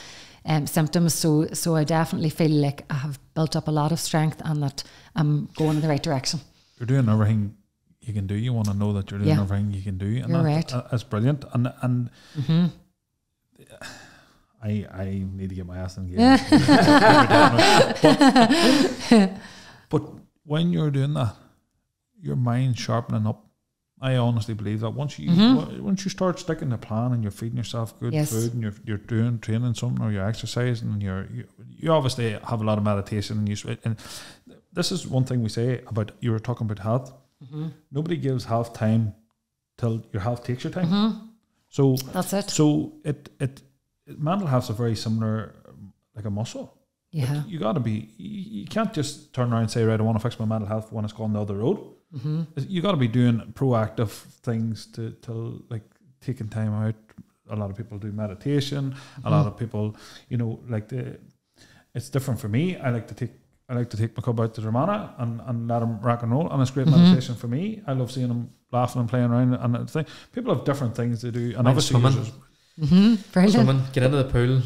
um, symptoms. So, so I definitely feel like I have built up a lot of strength and that I'm going in the right direction. You're doing everything you can do. You want to know that you're doing Yeah. everything you can do, and You're that, right. uh, that's brilliant. And and hmm I I need to get my ass in gear. But, but when you're doing that, your mind's sharpening up. I honestly believe that once you Mhm. once you start sticking to plan and you're feeding yourself good Yes. food and you're you're doing training something or you're exercising and you're you, you obviously have a lot of meditation and you and this is one thing we say about you were talking about health. hmm Nobody gives health time till your health takes your time. hmm So That's it. so it, it mental health's a very similar like a muscle. Like, Yeah. you got to be. You, you can't just turn around and say, "Right, I want to fix my mental health when it's gone the other road." hmm You got to be doing proactive things to to like taking time out. A lot of people do meditation. A lot of people, you know, like the. It's different for me. I like to take. I like to take my cub out to Romana and, and let him rock and roll, and it's great Mhm. meditation for me. I love seeing him laughing and playing around, and thing. People have different things to do, and Mine's obviously, swimming. Is- hmm Brilliant. Someone get into the pool,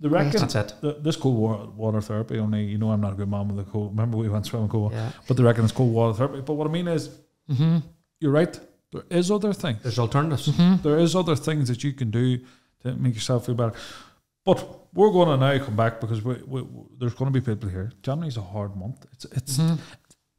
The reckon That's it. the, this cold wa- water therapy. Only you know I'm not a good man with the cold. Remember we went swimming cold, Yeah. but the reckon it's cold water therapy. But what I mean is, Mm-hmm. you're right. There is other things. There's alternatives. Mm-hmm. There is other things that you can do to make yourself feel better. But we're going to now come back because we, we, we- there's going to be people here. January's a hard month. It's it's. Mm-hmm.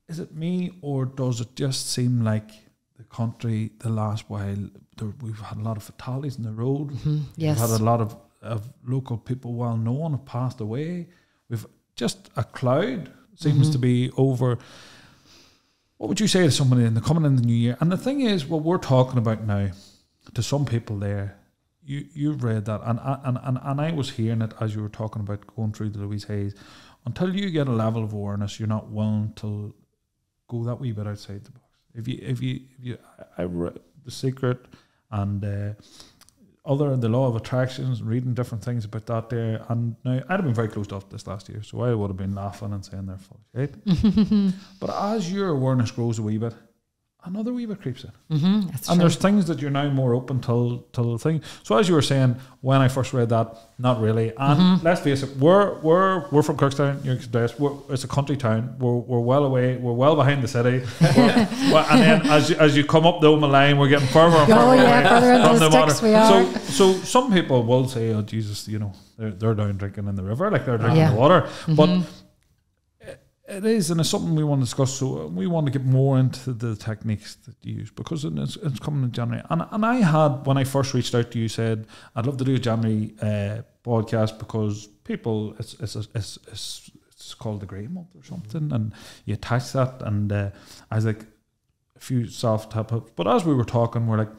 Is it me or does it just seem like the country the last while there, we've had a lot of fatalities in the road? Mm-hmm. Yes. We've had a lot of, of local people well known have passed away. We've just a cloud seems Mm-hmm. to be over. What would you say to somebody in the coming in the new year? And the thing is, what we're talking about now, to some people there, you you've read that, and I- and and and I was hearing it as you were talking about going through the Louise Hay's. Until you get a level of awareness, you're not willing to go that wee bit outside the box. If you if you if you, I I read the secret and. Uh, other the law of attractions, reading different things about that there. And now I'd have been very closed off this last year, so I would have been laughing and saying they're full shit. but as your awareness grows a wee bit, another wee bit creeps in. Mm-hmm. And true. there's things that you're now more open to, till the thing. So as you were saying, when I first read that, not really. And Mm-hmm. let's face it, we're we're we're from Cookstown, you're Kildress, It's a country town. We're we're well away. We're well behind the city. Well, and then as you, as you come up the Omagh line, we're getting further and Oh, further yeah, away further from the water. sticks we are. So so some people will say, "Oh Jesus, you know, they're they're down drinking in the river, like they're drinking Yeah. the water." But Mhm. It- is, and it's something we want to discuss. So we want to get more into the techniques that you use because it's, it's coming in January. And and I had when I first reached out to you, said I'd love to do a January uh, podcast because people, it's it's it's it's, it's called the Grey Month or something, and you attach that, and uh, I was like a few soft tap ups. But as we were talking, we're like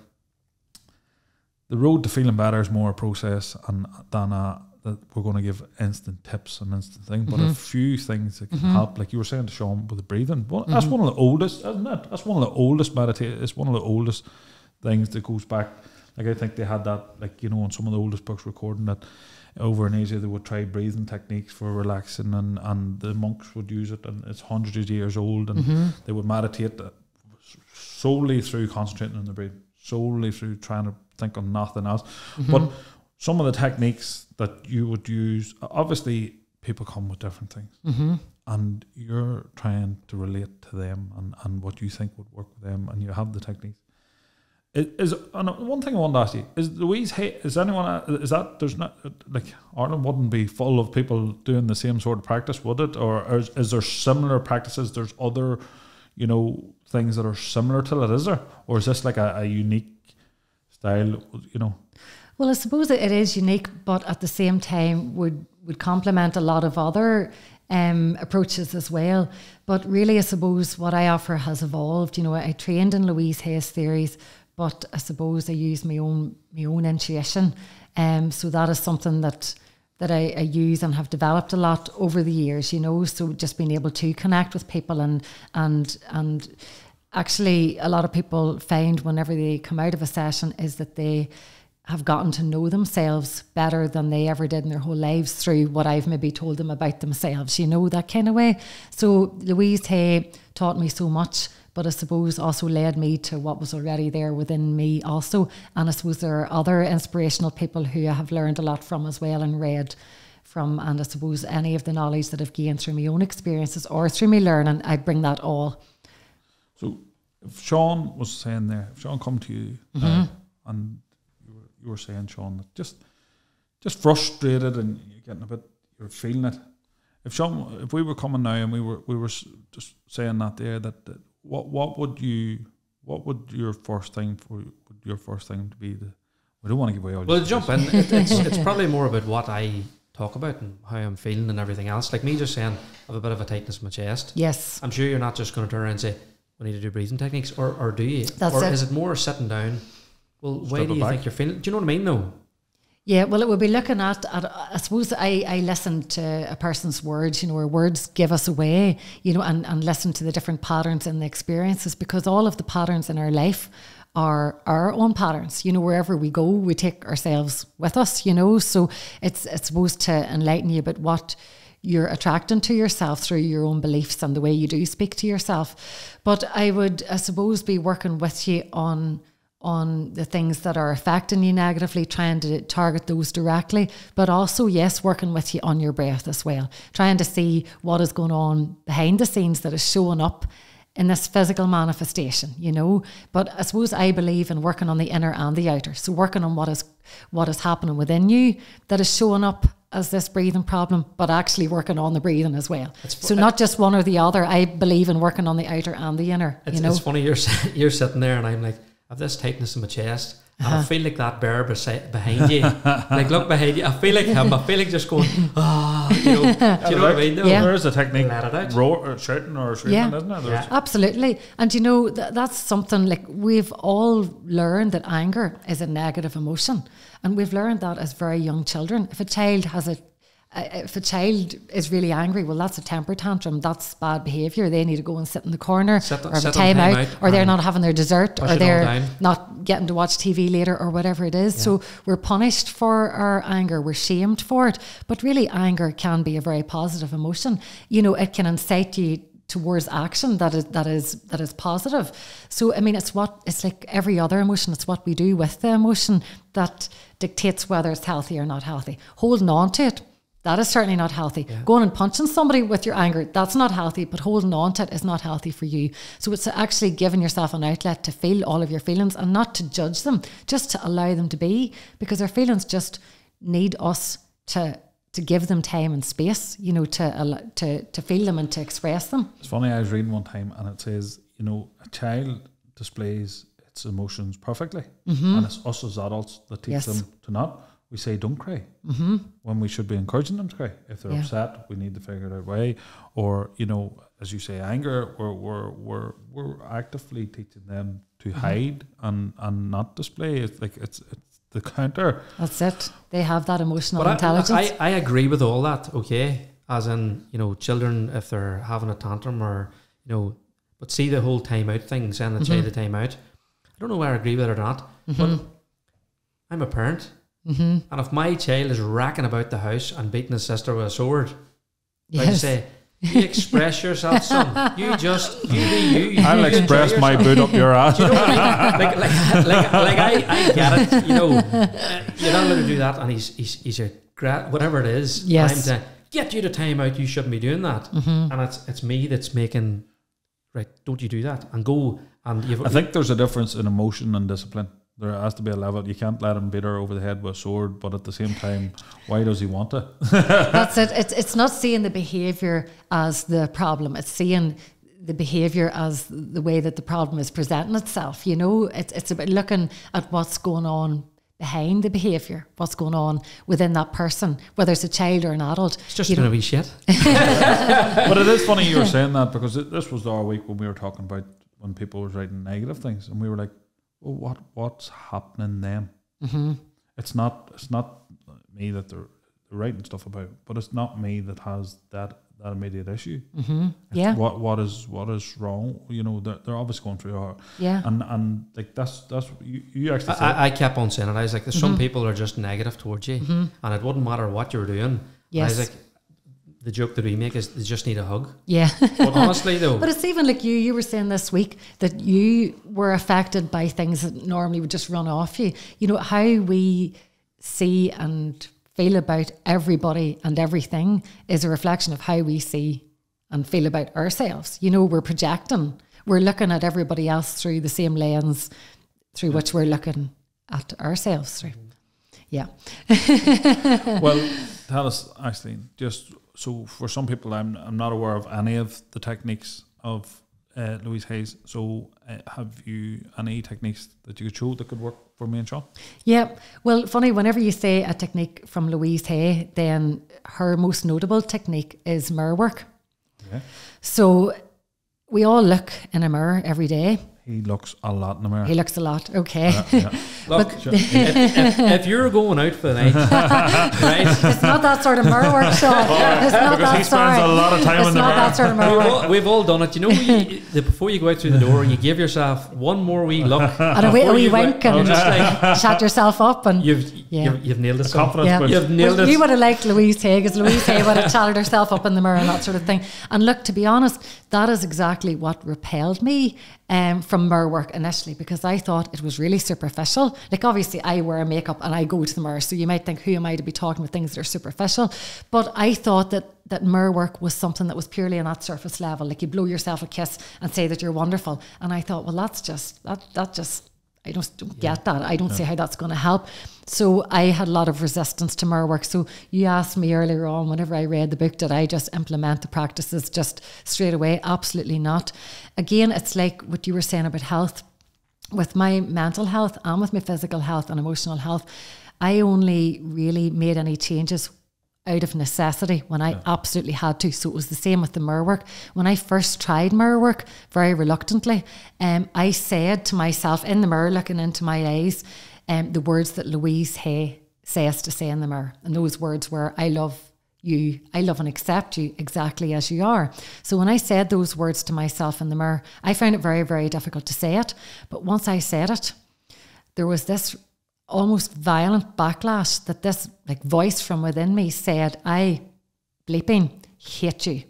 the road to feeling better is more a process and than a that we're going to give instant tips and instant thing, but a Mhm. few things that can Mhm. help. Like you were saying to Sean with the breathing, well, that's Mhm. one of the oldest, isn't it? That's one of the oldest meditate. It's one of the oldest things that goes back. Like I think they had that, like you know, in some of the oldest books recording that over in Asia they would try breathing techniques for relaxing, and and the monks would use it, and it's hundreds of years old, and Mhm. they would meditate solely through concentrating on the breathing, solely through trying to think on nothing else. Mhm. But some of the techniques that you would use, obviously, people come with different things, Mhm. and you're trying to relate to them and, and what you think would work with them, and you have the techniques. Is, is and one thing I want to ask you is Louise? Hey, is anyone? Is that there's not like Ireland wouldn't be full of people doing the same sort of practice, would it? Or is, is there similar practices? There's other, you know, things that are similar to it. Is there, or is this like a, a unique style? You know. Well, I suppose it is unique, but at the same time would would complement a lot of other um, approaches as well. But really, I suppose what I offer has evolved. You know, I trained in Louise Hay's theories, but I suppose I use my own my own intuition. Um, so that is something that that I, I use and have developed a lot over the years. You know, so just being able to connect with people and and and actually a lot of people find whenever they come out of a session is that they have gotten to know themselves better than they ever did in their whole lives through what I've maybe told them about themselves, you know, that kind of way. So Louise Hay taught me so much, but I suppose also led me to what was already there within me also. And I suppose there are other inspirational people who I have learned a lot from as well and read from. And I suppose any of the knowledge that I've gained through my own experiences or through me learning, I bring that all. So if Sean was saying there, if Sean come to you now and you were, saying, Sean, that just just frustrated and you're getting a bit, you're feeling it. If Sean, if we were coming now and we were we were just saying that there, that, that what what would you, what would your first thing for would your first thing to be? The we don't want to give away all. Well, your jump in. It, it's, it's probably more about what I talk about and how I'm feeling and everything else. Like me just saying, I have a bit of a tightness in my chest. Yes. I'm sure you're not just going to turn around and say, we need to do breathing techniques, or, or do you? That's or it. is it more sitting down? Well, why Strip do you back. think you're feeling? Do you know what I mean, though? Yeah, well, it would be looking at, at I suppose I, I listen to a person's words, you know, where words give us away, you know, and, and listen to the different patterns and the experiences because all of the patterns in our life are our own patterns. You know, wherever we go, we take ourselves with us, you know. So it's it's supposed to enlighten you about what you're attracting to yourself through your own beliefs and the way you do speak to yourself. But I would, I suppose, be working with you on on the things that are affecting you negatively, trying to target those directly, but also, yes, working with you on your breath as well, trying to see what is going on behind the scenes that is showing up in this physical manifestation, you know. But I suppose I believe in working on the inner and the outer. So working on what is what is happening within you that is showing up as this breathing problem, but actually working on the breathing as well. It's so not just one or the other. I believe in working on the outer and the inner. It's, you know? it's funny you're you're sitting there and I'm like, I have this tightness in my chest. And uh-huh. I feel like that bear beside, behind you. like, look behind you. I feel like him. I feel like just going, ah, oh, you know. do you know what I mean? Though? Yeah. There's a technique. Let it out. Roar, or shouting or screaming, yeah. isn't it? yeah. Absolutely. And you know, th- that's something like we've all learned that anger is a negative emotion. And we've learned that as very young children. If a child has a if a child is really angry, well, that's a temper tantrum. That's bad behaviour. They need to go and sit in the corner sit, or have a time, out, out, or they're not having their dessert, or they're not getting to watch TV later, or whatever it is. Yeah. So we're punished for our anger. We're shamed for it. But really, anger can be a very positive emotion. You know, it can incite you towards action that is that is that is positive. So I mean, it's what it's like every other emotion. It's what we do with the emotion that dictates whether it's healthy or not healthy. Holding on to it that is certainly not healthy. Yeah. Going and punching somebody with your anger, that's not healthy, but holding on to it is not healthy for you. So it's actually giving yourself an outlet to feel all of your feelings and not to judge them, just to allow them to be, because our feelings just need us to to give them time and space, you know, to to to feel them and to express them. It's funny. I was reading one time, and it says, you know, a child displays its emotions perfectly, mm-hmm. and it's us as adults that teach yes. them to not we say don't cry mm-hmm. when we should be encouraging them to cry. If they're yeah. upset, we need to figure out a way. Or you know, as you say, anger, we're we're we're, we're actively teaching them to mm-hmm. hide and and not display. It's like it's it's the counter. That's it. They have that emotional but intelligence. I, I, I agree with all that. Okay, as in you know, children if they're having a tantrum or you know, but see the whole time out thing, send the mm-hmm. child the time out. I don't know where I agree with it or not, but mm-hmm. I'm a parent Mm-hmm. And if my child is racking about the house and beating his sister with a sword, yes. I say, you express yourself, son. You just you be you. you I'll express my boot up your ass. you know what I mean? Like, like, like, like I, I get it. You know, you're not allowed to do that, and he's he's he's a gra- whatever it is. Yes. Time to get you to time out. You shouldn't be doing that. Mm-hmm. And it's it's me that's making right. Don't you do that and go and. I think there's a difference in emotion and discipline. There has to be a level. You can't let him beat her over the head with a sword, but at the same time, why does he want to? That's it. It's it's not seeing the behaviour as the problem. It's seeing the behaviour as the way that the problem is presenting itself. You know, it's it's about looking at what's going on behind the behaviour, what's going on within that person, whether it's a child or an adult. It's just going to be shit. but it is funny you were saying that because it, this was our week when we were talking about when people were writing negative things, and we were like, well, what what's happening then? Mm-hmm. It's not it's not me that they're, they're writing stuff about, but it's not me that has that that immediate issue. Mm-hmm. Yeah. What what is what is wrong? You know, they're, they're obviously going through it. Yeah. And and like that's that's you, you actually. I, I, kept on saying it. I was like, mm-hmm. some people are just negative towards you, mm-hmm. and it wouldn't matter what you're doing. Yes. I was like, the joke that we make is they just need a hug. Yeah. but honestly, though. But it's even like you, you were saying this week that you were affected by things that normally would just run off you. You know, how we see and feel about everybody and everything is a reflection of how we see and feel about ourselves. You know, we're projecting, we're looking at everybody else through the same lens through yeah. which we're looking at ourselves through. Yeah. well, tell us, actually, just so for some people, I'm I'm not aware of any of the techniques of uh, Louise Hay's. So uh, have you any techniques that you could show that could work for me and Sean? Yeah. Well, funny. Whenever you say a technique from Louise Hay, then her most notable technique is mirror work. Yeah. So we all look in a mirror every day. He looks a lot in the mirror. He looks a lot. Okay. Yeah, yeah. Look, But- if, if, if you're going out for the night, right? It's not that sort of mirror work, Sean. Oh, it's not because that he spends sorry. a lot of time It's in the not mirror. that sort of mirror We've work. all, we've all done it. You know, you, the, before you go out through the door, you give yourself one more wee look. And a wee, a wee you go out- wink and just like chat yourself up and you've Yeah. you've, you've nailed it. Confidence Yeah. You've nailed Well, it. We would have liked Louise Hay because Louise Hay would have chatted herself up in the mirror and that sort of thing. And look, to be honest, that is exactly what repelled me um, from mirror work initially because I thought it was really superficial. Like, obviously, I wear makeup and I go to the mirror, so you might think, who am I to be talking about things that are superficial? But I thought that that mirror work was something that was purely on that surface level. Like, you blow yourself a kiss and say that you're wonderful. And I thought, well, that's just that that just I just don't get that. I don't see how that's going to help. So I had a lot of resistance to mirror work. So you asked me earlier on, whenever I read the book, did I just implement the practices just straight away? Absolutely not. Again, it's like what you were saying about health. With my mental health and with my physical health and emotional health, I only really made any changes out of necessity when I absolutely had to. So it was the same with the mirror work. When I first tried mirror work, very reluctantly, um, I said to myself in the mirror, looking into my eyes, um, the words that Louise Hay says to say in the mirror. And those words were, I love you, I love and accept you exactly as you are. So when I said those words to myself in the mirror, I found it very, very difficult to say it. But once I said it, there was this almost violent backlash that this like voice from within me said, I bleeping hate you.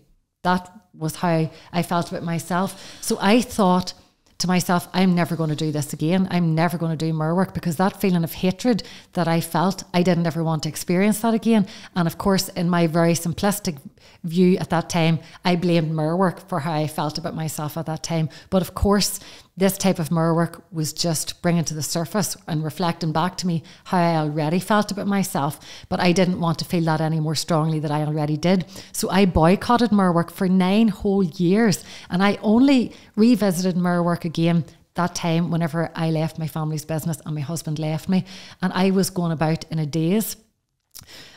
That was how I felt about myself. So I thought to myself, I'm never going to do this again. I'm never going to do mirror work because that feeling of hatred that I felt, I didn't ever want to experience that again. And of course, in my very simplistic view at that time, I blamed mirror work for how I felt about myself at that time. But of course, this type of mirror work was just bringing to the surface and reflecting back to me how I already felt about myself. But I didn't want to feel that any more strongly than I already did. So I boycotted mirror work for nine whole years. And I only revisited mirror work again that time whenever I left my family's business and my husband left me. And I was going about in a daze.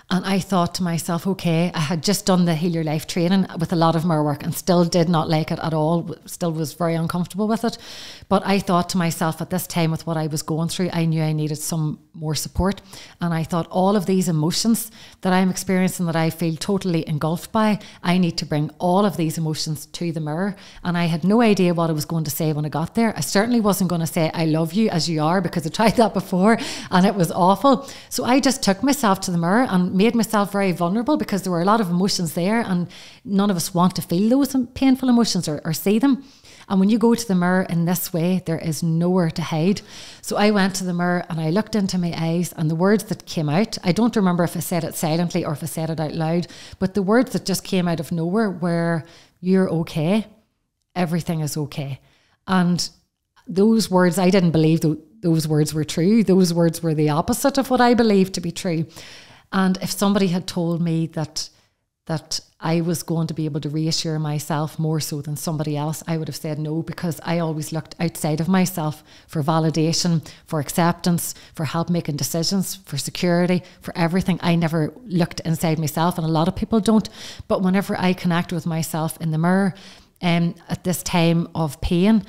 And I thought to myself, okay, I had just done the Heal Your Life training with a lot of mirror work and still did not like it at all, still was very uncomfortable with it. But I thought to myself at this time, with what I was going through, I knew I needed some more support. And I thought, all of these emotions that I'm experiencing that I feel totally engulfed by, I need to bring all of these emotions to the mirror. And I had no idea what I was going to say when I got there. I certainly wasn't going to say, I love you as you are, because I tried that before and it was awful. So I just took myself to the mirror and made myself very vulnerable because there were a lot of emotions there and none of us want to feel those painful emotions or, or see them. And when you go to the mirror in this way, there is nowhere to hide. So I went to the mirror and I looked into my eyes, and the words that came out, I don't remember if I said it silently or if I said it out loud, but the words that just came out of nowhere were, You're okay. Everything is okay. And those words, I didn't believe th- those words were true. Those words were the opposite of what I believed to be true. And if somebody had told me that that I was going to be able to reassure myself more so than somebody else, I would have said no because I always looked outside of myself for validation, for acceptance, for help making decisions, for security, for everything. I never looked inside myself, and a lot of people don't. But whenever I connect with myself in the mirror, um, at this time of pain,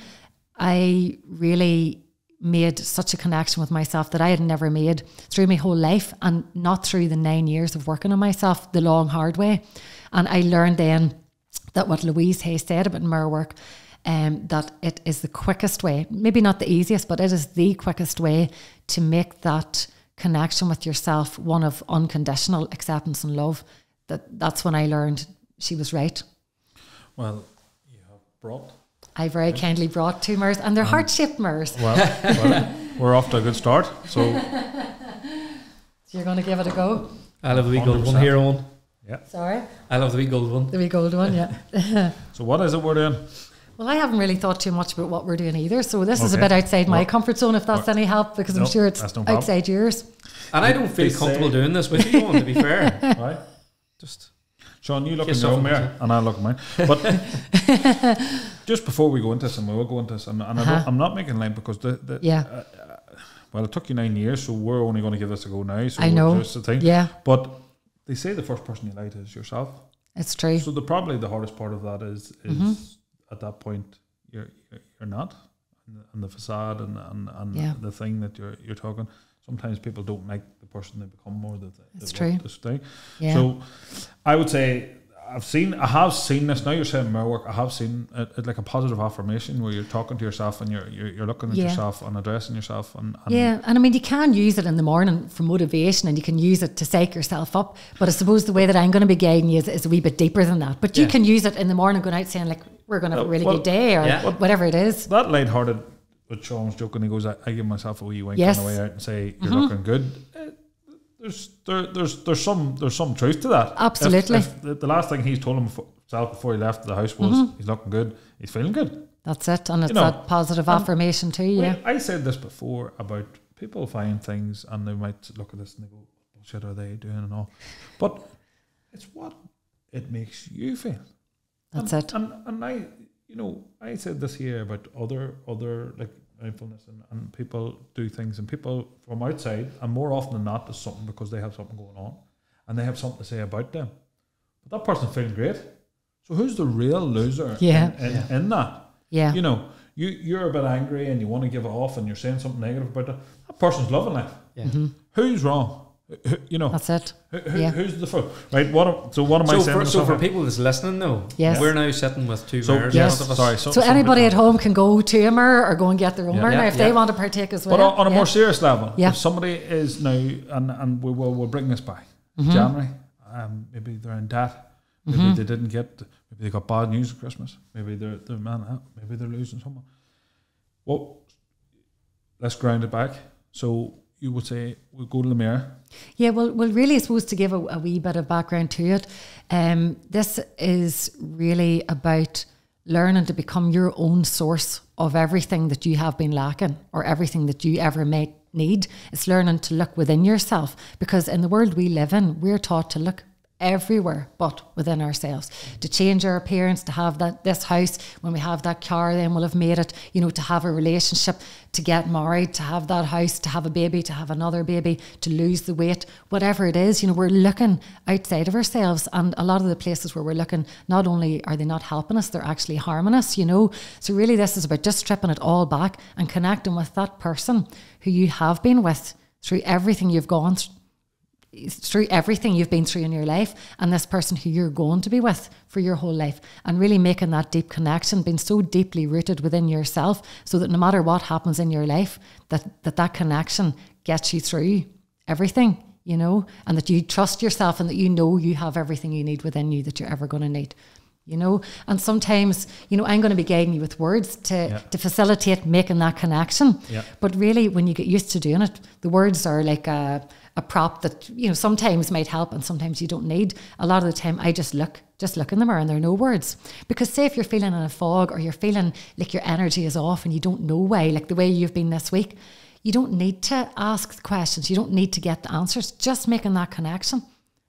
I really made such a connection with myself that I had never made through my whole life and not through the nine years of working on myself the long, hard way. And I learned then that what Louise Hay said about mirror work, um, that it is the quickest way, maybe not the easiest, but it is the quickest way to make that connection with yourself one of unconditional acceptance and love. That that's when I learned she was right. Well, you have brought. I very kindly brought two mirrors, and they're um, heart shaped mirrors. Well, well, we're off to a good start. So, So you're going to give it a go. I love the wee gold one here on. Yeah. Sorry, I love the wee gold one. the wee gold one, yeah. so what is it we're doing? Well, I haven't really thought too much about what we're doing either, so this is a bit outside my Well- comfort zone, if that's well, any help, because I'm sure it's that's no outside yours. And I don't feel comfortable doing this with you, Owen, to be fair. Right, Just Sean, you look Kiss in your own a mirror, and I look in mine. But just before we go into this, and we will go into this, and, and I Uh-huh. don't, I'm not making line because the, the Yeah. uh, uh, well, it took you nine years, so we're only going to give this a go now. So I know. Just the thing. Yeah, But they say the first person you lie to is yourself. it's true. So the probably the hardest part of that is is Mhm. at that point you're you're- you're not. and the, and the facade and and, and Yeah. the thing that you're you're talking. Sometimes people don't like the person they become more than It's the, true. This thing. Yeah. So I would say I've seen I have seen this. Now you're saying mirror work. I have seen it, it like a positive affirmation where you're talking to yourself and you're you're, you're looking at Yeah. yourself and addressing yourself and, and Yeah, and I mean, you can use it in the morning for motivation and you can use it to psych yourself up. But I suppose the way that I'm going to be guiding you is, is a wee bit deeper than that. But you Yeah. can use it in the morning, going out saying, like, we're going to have a Uh, really well, good day or Yeah. whatever it is. that lighthearted with Sean's joking, he goes, I, I give myself a wee wink Yes. on the way out and say, You're looking good. Eh, There's there, there's there's some there's some truth to that. Absolutely. if the, the last thing he's told himself before he left the house was Mm-hmm. he's looking good, he's feeling good. That's it. And it's know, that positive affirmation too, yeah. Well, I said this before about people find things and they might look at this and they go, What shit are they doing and all. But it's what it makes you feel. That's and, it. And and I, you know, I said this here about other other like mindfulness and, and people do things and people from outside and more often than not is something because they have something going on and they have something to say about them. But that person's feeling great. So who's the real loser Yeah. in, in, Yeah. in that? Yeah. You know, you you're a bit angry and you want to give it off and you're saying something negative about it. That person's loving life. Yeah. Mm-hmm. Who's wrong? Who, you know, That's it. who, who, yeah. who's the fool? Right. What? am- So what am I So saying? for, so for myself? people that's listening, though, Yes. we're now sitting with two So mirrors Yes. of sorry. So so anybody at home can go to a mirror or go and get their own Yeah. mirror Yeah, now if yeah. they want to partake as well. But on, on a yeah. more serious level, Yeah. if somebody is now, and, and we will we'll bring this back, Mm-hmm. January, um, maybe they're in debt, maybe Mm-hmm. they didn't get, maybe they got bad news at Christmas, maybe they're, they're man out, maybe they're losing someone. Well, let's ground it back. So you would say, we go to the mirror. Yeah, well, well, really, I suppose to give a, a wee bit of background to it, um, this is really about learning to become your own source of everything that you have been lacking or everything that you ever may need. It's learning to look within yourself because in the world we live in, we're taught to look everywhere but within ourselves. To change our appearance to have that this house when we have that car then we'll have made it you know to have a relationship to get married to have that house to have a baby to have another baby to lose the weight whatever it is you know we're looking outside of ourselves and a lot of the places where we're looking not only are they not helping us they're actually harming us you know? So really this is about just stripping it all back and connecting with that person who you have been with through everything you've gone through through everything you've been through in your life and this person who you're going to be with for your whole life and really making that deep connection being so deeply rooted within yourself so that no matter what happens in your life that that, that connection gets you through everything you know and that you trust yourself and that you know you have everything you need within you that you're ever going to need you know and sometimes you know i'm going to be guiding you with words to Yeah. to facilitate making that connection Yeah. but really when you get used to doing it the words are like a, a prop that you know sometimes might help and sometimes you don't need. A lot of the time i just look just look in the mirror and there are no words. Because say if you're feeling in a fog or you're feeling like your energy is off and you don't know why like the way you've been this week you don't need to ask the questions. You don't need to get the answers. Just making that connection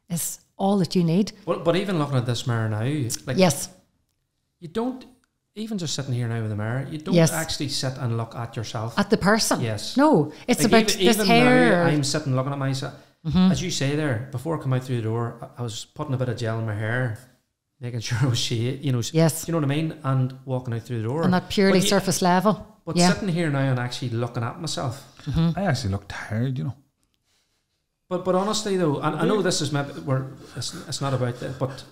is all that you need. But, but even looking at this mirror now, like yes. you don't even just sitting here now with the mirror, you don't Yes. actually sit and look at yourself. at the person Yes. no it's Like, about even, this even hair now, I'm sitting looking at myself. Mm-hmm. As you say there, before I come out through the door, I, I was putting a bit of gel in my hair, making sure I was shade, you know, yes you know what I mean, and walking out through the door. And that purely But you- surface level But yeah sitting here now and actually looking at myself. I actually look tired, you know. But but honestly though, and I know this is maybe we're it's, it's not about that, but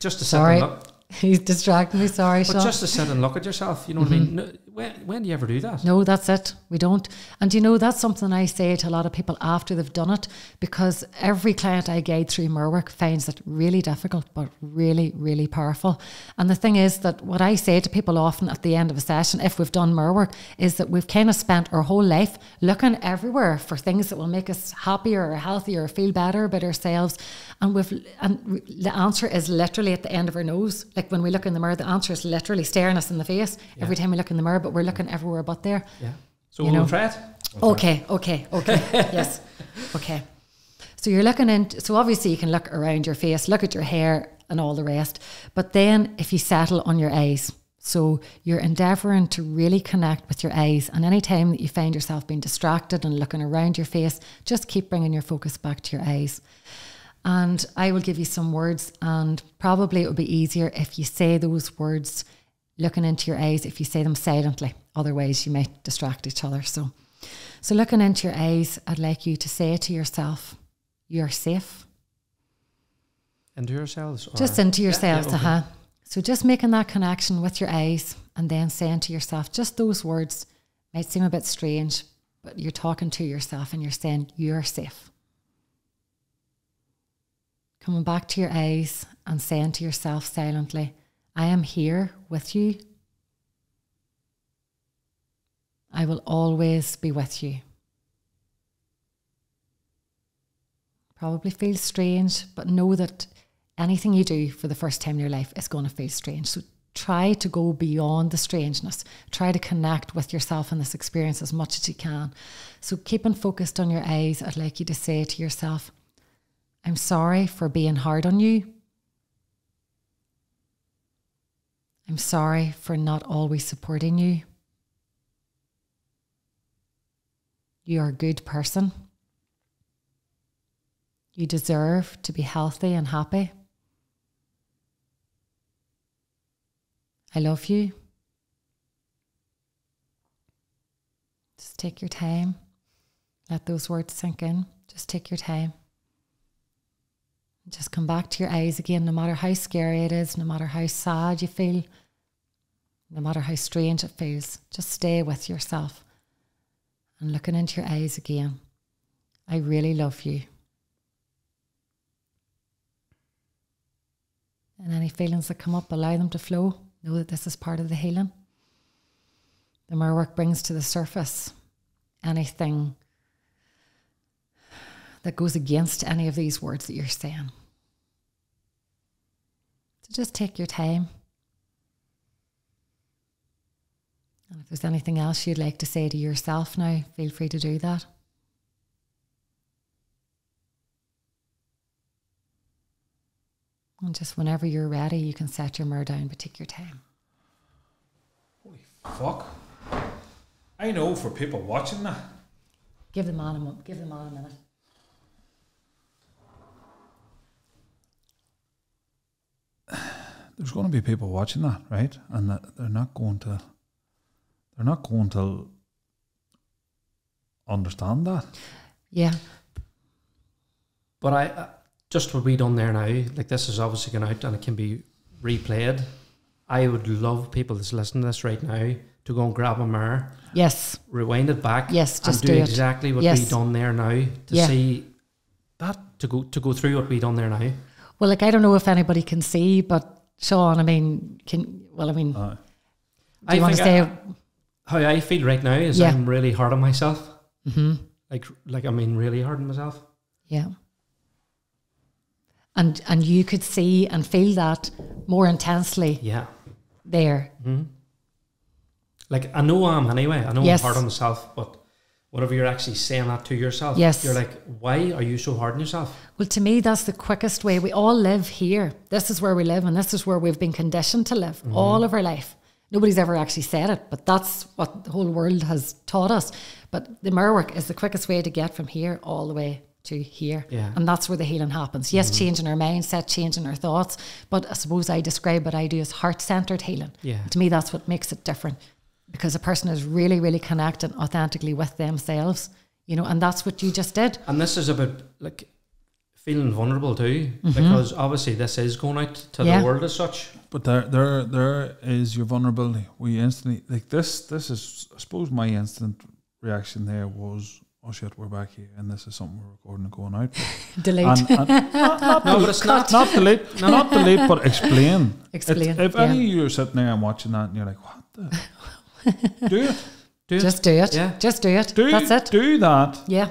just to sit Sorry. and look, he's distracting me sorry but Sean. just to sit and look at yourself, you know what I mean? Mm-hmm. When when do you ever do that? No, that's it. We don't. And you know, that's something I say to a lot of people after they've done it because every client I guide through mirror work finds it really difficult, but really, really powerful. And the thing is that what I say to people often at the end of a session, if we've done mirror work, is that we've kind of spent our whole life looking everywhere for things that will make us happier or healthier or feel better about ourselves. And we've and the answer is literally at the end of our nose. Like when we look in the mirror, the answer is literally staring us in the face every time we look in the mirror, but we're looking everywhere but there. Yeah. So You we'll know. try it. Okay, okay, okay. yes. Okay. So you're looking in so obviously you can look around your face, look at your hair and all the rest. But then if you settle on your eyes, so you're endeavoring to really connect with your eyes. And any time that you find yourself being distracted and looking around your face, just keep bringing your focus back to your eyes. And I will give you some words, and probably it would be easier if you say those words looking into your eyes, if you say them silently. otherwise you might distract each other. So, so looking into your eyes, I'd like you to say to yourself, "You're safe." Into yourselves? Just into Yeah, yeah, yourselves, okay. uh-huh. So just making that connection with your eyes and then saying to yourself, just those words might seem a bit strange, but you're talking to yourself and you're saying, You're safe. Coming back to your eyes and saying to yourself silently, I am here with you. I will always be with you. Probably feels strange, but know that anything you do for the first time in your life is going to feel strange. So try to go beyond the strangeness. Try to connect with yourself in this experience as much as you can. So keeping focused on your eyes, I'd like you to say to yourself, I'm sorry for being hard on you. I'm sorry for not always supporting you. You are a good person. You deserve to be healthy and happy. I love you. Just take your time. Let those words sink in. Just take your time. Just come back to your eyes again, no matter how scary it is, no matter how sad you feel, no matter how strange it feels. Just stay with yourself and looking into your eyes again. I really love you. And any feelings that come up, allow them to flow. Know that this is part of the healing. The more work brings to the surface anything that goes against any of these words that you're saying. So just take your time. And if there's anything else you'd like to say to yourself now, feel free to do that. And just whenever you're ready, you can set your mirror down, but take your time. Holy fuck. I know for people watching that. Give them on a give them on a minute. There's going to be people watching that, right? And that they're not going to. They're not going to understand that. Yeah. But I, uh, just what we done there now, like this is obviously going out and it can be replayed. I would love people that's listening to this right now to go and grab a mirror, Yes. rewind it back, Yes, and just do, do it. exactly what we done there now to Yeah. see That to go to go through what we done there now. Well, like I don't know if anybody can see, but Sean, I mean, can well, I mean, uh, do I you want to say? I- how I feel right now is Yeah. I'm really hard on myself. hmm Like like I mean really hard on myself. Yeah. And and you could see and feel that more intensely Yeah. there. hmm Like I know I'm anyway. I know Yes. I'm hard on myself, but whenever you're actually saying that to yourself, Yes. you're like, why are you so hard on yourself? Well, to me, that's the quickest way. We all live here. This is where we live, and this is where we've been conditioned to live mm-hmm. all of our life. Nobody's ever actually said it, but that's what the whole world has taught us. But the mirror work is the quickest way to get from here all the way to here. Yeah. And that's where the healing happens. Yes, mm-hmm. changing our mindset, changing our thoughts. But I suppose I describe what I do as heart centered healing. Yeah. To me, that's what makes it different because a person is really, really connected authentically with themselves, you know, and that's what you just did. And this is about like feeling vulnerable too, Mm-hmm. because obviously this is going out to Yeah. the world as such. but there, there, there is your vulnerability. We instantly like this. This is, I suppose, my instant reaction there was, "Oh shit, we're back here, and this is something we're recording and going out." Delete. and, and not, not, No, but it's not. not delete, not delete, but explain. Explain, It's- if yeah. any of you are sitting there and watching that, and you're like, "What the?" Do it. Do it. Just do it. Yeah. Just do it. Do That's it. Do that Yeah.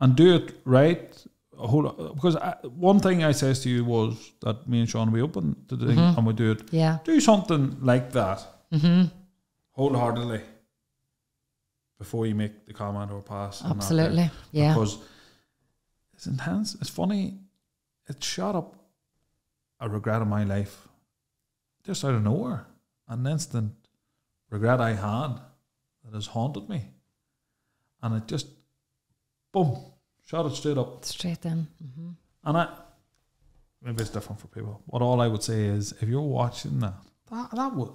and do it right. Hold because I, one thing I says to you was that me and Sean be open to doing, Mm-hmm. and we do it. Yeah. Do something like that Mm-hmm. wholeheartedly before you make the comment or pass. Absolutely. Yeah. Because it's intense. It's funny. It shot up a regret in my life just out of nowhere. An instant regret I had that has haunted me. And it just, boom, shot it straight up. Straight in. hmm And I, maybe it's different for people. What all I would say is, if you're watching that, that, that would,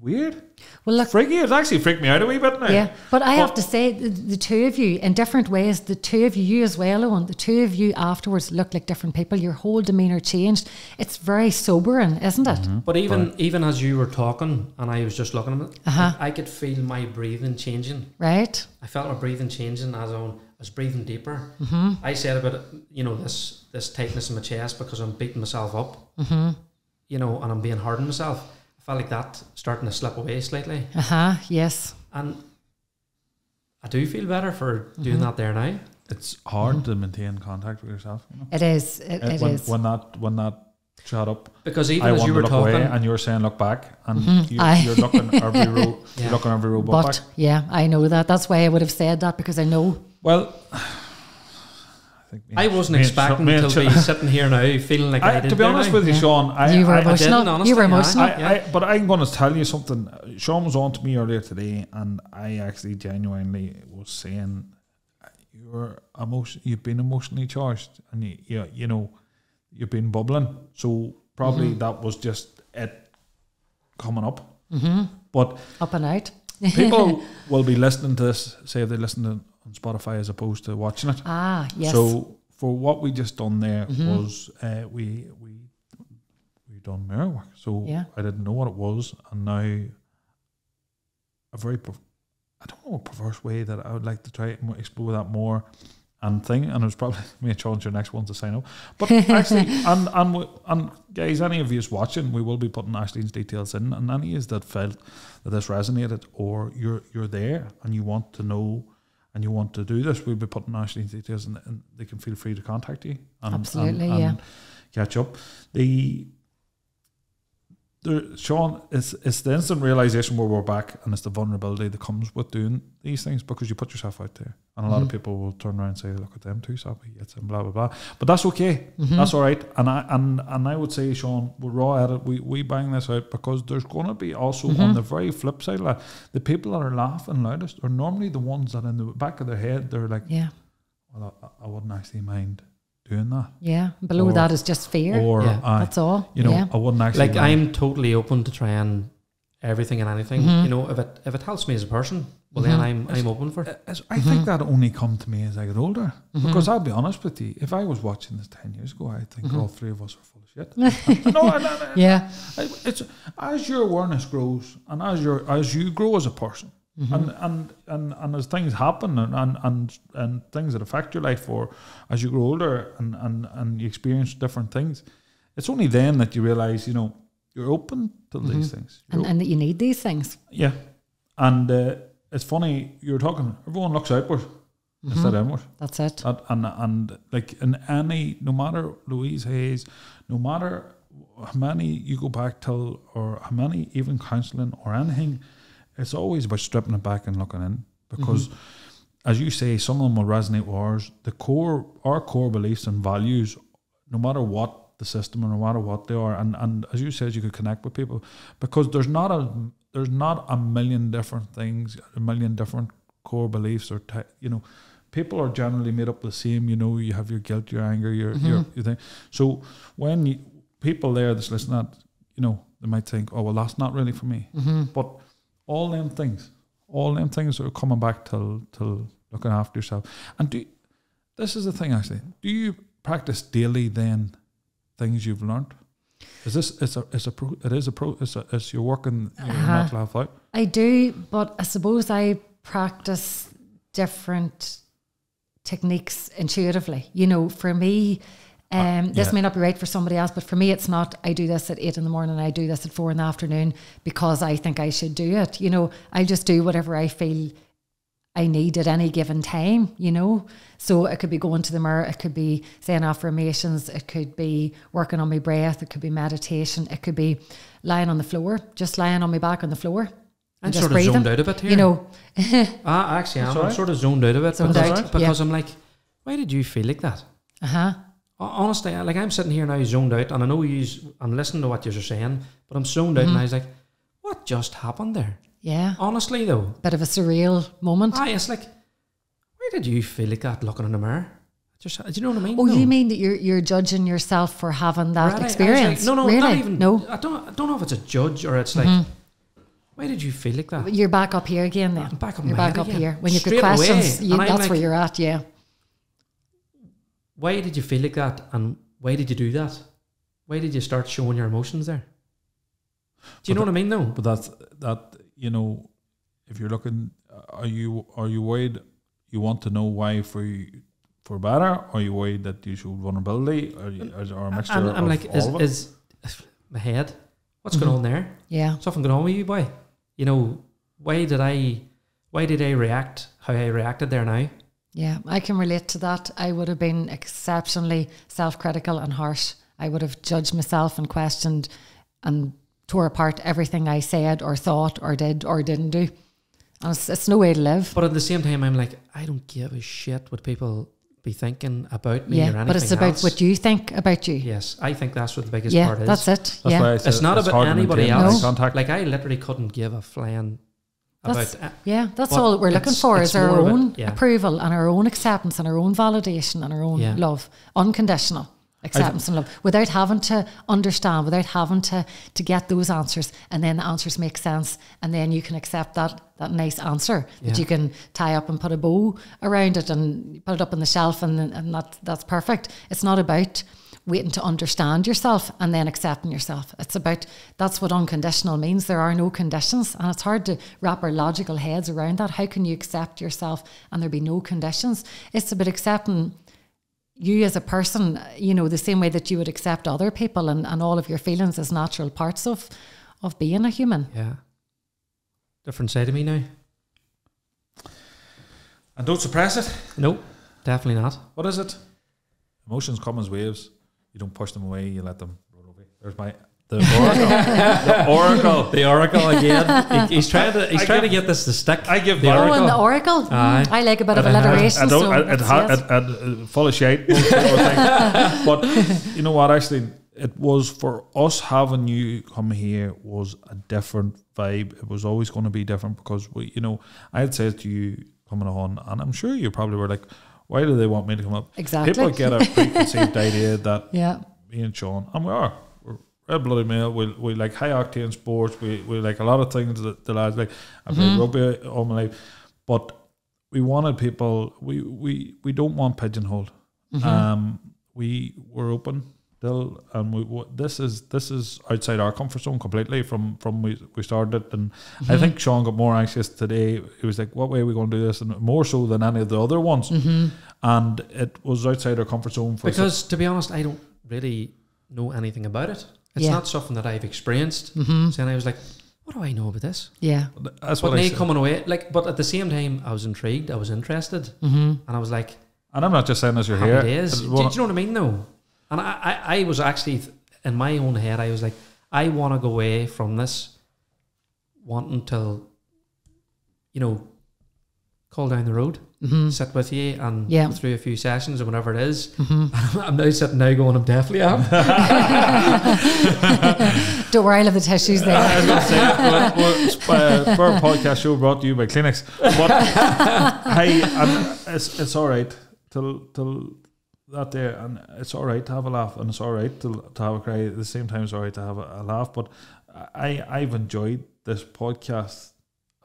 weird. Well, look, Freaky. It actually freaked me out a wee bit now. Yeah, but I have to say, the, the two of you, in different ways, the two of you, you as well, Owen, the two of you afterwards look like different people. Your whole demeanour changed. It's very sobering, isn't it? Mm-hmm. But even even as you were talking and I was just looking at it, Uh-huh. I, I could feel my breathing changing. Right? I felt my breathing changing as I was breathing deeper. Mm-hmm. I said about you know this this tightness in my chest because I'm beating myself up. Mm-hmm. You know, and I'm being hard on myself. I felt like that starting to slip away slightly, Uh huh. Yes. and I do feel better for doing Mm-hmm. that there now. It's hard to maintain contact with yourself. You know? It is. It, Uh, it when, is. when that when that shut up, Because even I as you were talking, away, and you're saying look back, and you, Aye. you're looking every row, Yeah. you're looking every row but but back. yeah, I know that. That's why I would have said that because I know. Well, I think me I wasn't expecting Sean- me and to be sitting here now feeling like I, I, did to be honest now. with you, Yeah. Sean, I, you were I, I, emotional. didn't, you were emotional. yeah. I, I, but I'm going to tell you something. Sean was on to me earlier today, and I actually genuinely was saying, "You're emotion. You've been emotionally charged, and you, you, you know, you've been bubbling. So probably Mm-hmm. that was just it coming up. Mm-hmm. But Up and out. people will be listening to this. Say if they listen to on Spotify as opposed to watching it. Ah, yes. So for what we just done there Mhm. was uh, we we we done mirror work. So Yeah. I didn't know what it was, and now a very perv- I don't know a perverse way that I would like to try and explore that more and thing. And it was probably me and Sean's your next one to sign up. But actually, and and and guys, any of you watching, we will be putting Aisling's details in, and any of you that felt that this resonated or you're you're there and you want to know and you want to do this, we'll be putting Aisling's details in, and they can feel free to contact you. And, Absolutely, and, yeah. and catch up. The there, Sean, it's it's the instant realization where we're back, and it's the vulnerability that comes with doing these things because you put yourself out there, and a lot of Mhm. people will turn around and say, "Look at them too, sappy, it's and blah blah blah." But that's okay. Mhm. That's all right. And I and and I would say, Sean, we're raw at it. We we bang this out because there's going to be also on Mhm. the very flip side, like, the people that are laughing loudest are normally the ones that in the back of their head they're like, yeah. "Well, I, I wouldn't actually mind doing that," Yeah. Below Or- that is just fear. or Yeah. I, That's all. you know, yeah. I wouldn't actually like mind. I'm totally open to trying everything and anything. Mhm. You know, if it if it helps me as a person, well then Mhm. I'm I'm open for it. It's- I think that only come to me as I get older. Mhm. Because I'll be honest with you, if I was watching this ten years ago, I think all three of us are full of shit. no, I, I, Yeah. It's as your awareness grows and as your as you grow as a person, Mhm. and, and and and as things happen and, and and and things that affect your life, or as you grow older and and and you experience different things, it's only then that you realize, you know, you're open to these Mhm. things. And, and that you need these things. yeah, and uh, it's funny you're talking. Everyone looks outward instead of inward. That's it. That, and and like in any, no matter Louise Hay's, no matter how many you go back till or how many even counselling or anything, it's always about stripping it back and looking in because. As you say, some of them will resonate with ours. The core, our core beliefs and values, no matter what the system or no matter what they are, and, and as you said, you could connect with people because there's not a there's not a million different things, a million different core beliefs or ty- you know, people are generally made up the same. You know, you have your guilt, your anger, your your, your thing. So when you, people there that's listening, at, you know, they might think, oh well, that's not really for me. Mm-hmm. But all them things, all them things are coming back till till looking after yourself. And do this is the thing actually. Do you practice daily then things you've learned? Is this it's a it's a pro it is a pro it's a it's you're working your Uh-huh. mental health out? I do, but I suppose I practice different techniques intuitively. You know, for me, um, this yeah. may not be right for somebody else, but for me, it's not. I do this at eight in the morning, I do this at four in the afternoon because I think I should do it. You know, I just do whatever I feel I need at any given time, you know. So it could be going to the mirror, it could be saying affirmations, it could be working on my breath, it could be meditation, it could be lying on the floor, just lying on my back on the floor. I'm and just sort of breathing. zoned out a bit here. You know, Ah, actually, I'm, I'm sort of zoned out a bit Zoned because, out, because yeah. I'm like, why did you feel like that? uh huh. Ho- Honestly, like I'm sitting here now zoned out, and I know you. I'm listening to what you're saying, but I'm zoned out, and I was like, what just happened there? Yeah. Honestly, though, Bit of a surreal moment. ah, it's like, where did you feel like that looking in the mirror? Just, do you know what I mean? Oh, No. you mean that you're you're judging yourself for having that Right, I- I was experience? like, no, no, really? not even. No. I don't. I don't know if it's a judge or it's like. Why did you feel like that? You're back up here again then. I'm back on You're back up again. here. When you've got questions, you, that's like- where you're at, yeah. Why did you feel like that, and why did you do that? Why did you start showing your emotions there? Do you But know what I mean? though? But that's that you know, if you're looking, are you are you worried? You want to know why for you, for better, or are you worried that you show vulnerability, or, or, or a mixture I'm, of I'm like, is, all of it? is my head? What's Mhm. going on there? Yeah. Something going on with you, boy? You know, why did I? Why did I react how I reacted there now? Yeah, I can relate to that. I would have been exceptionally self critical and harsh. I would have judged myself and questioned and tore apart everything I said or thought or did or didn't do. And it's, it's no way to live. But at the same time, I'm like, I don't give a shit what people be thinking about me or Yeah, anything but it's about else. what you think about you. Yes, I think that's what the biggest Yeah, part is. that's it. That's yeah. why I said It's not about anybody else. eye Contact. Like I literally couldn't give a flying That's- about. Yeah, that's all we're looking for is our of it, own yeah. approval and our own acceptance and our own validation and our own Yeah. love, unconditional acceptance and love, without having to understand, without having to to get those answers, and then the answers make sense, and then you can accept that that nice answer Yeah. that you can tie up and put a bow around it and put it up on the shelf, and and that that's perfect. It's not about waiting to understand yourself and then accepting yourself. It's about that's what unconditional means. There are no conditions, and it's hard to wrap our logical heads around that. How can you accept yourself and there be no conditions? It's about accepting you as a person, you know, the same way that you would accept other people and, and all of your feelings as natural parts of of being a human. Yeah, different side of me now. and don't suppress it. No, definitely not. What is it? Emotions come as waves. You don't push them away. You let them roll away. There's my the oracle. the oracle. The oracle again. He- he's trying to. He's I trying give- to get this to stick. I give The the Oh, oracle. and the oracle. Mm, Aye. I like a bit of And it has- alliteration. I don't. so it, it, that's ha- yes. it, it, uh, full of shite. most people think. but you know what? Actually, it was for us having you come here was a different vibe. It was always going to be different because we, you know, I had said to you coming on, and I'm sure you probably were like, "Why do they want me to come up?" exactly. People get a preconceived idea that yeah. me and Sean, and we are. We're red blooded male. We, we like high octane sports. We, we like a lot of things that the lads like. I've played Mhm. rugby all my life, but we wanted people. We we, we don't want pigeonholed. Mhm. Um, we were open still, and we w- this is this is outside our comfort zone completely from from we we started. And I Mhm. think Sean got more anxious today. He was like, "What way are we going to do this?" And more so than any of the other ones. Mhm. And it was outside our comfort zone for us. Because to be honest, I don't really know anything about it. It's Yeah. not something that I've experienced. Mhm. So then I was like, what do I know about this? Yeah. That's But what I me coming away, like, but at the same time, I was intrigued. I was interested, Mhm. and I was like, And I'm not just saying as you're happy here. It's Do, do you know what I mean? though? And I, I, I was actually in my own head. I was like, I want to go away from this, wanting to, you know, call down the road, Mhm. sit with you, and Yeah. go through a few sessions or whatever it is. Mhm. I'm now sitting now going, I'm definitely am. Don't worry, I have the tissues I there. was going to say, well, well, uh, for a podcast show brought to you by Kleenex. But hey, and it's it's all right till till that there, and it's all right to have a laugh, and it's all right to to have a cry. At the same time, it's all right to have a, a laugh. But I I've enjoyed this podcast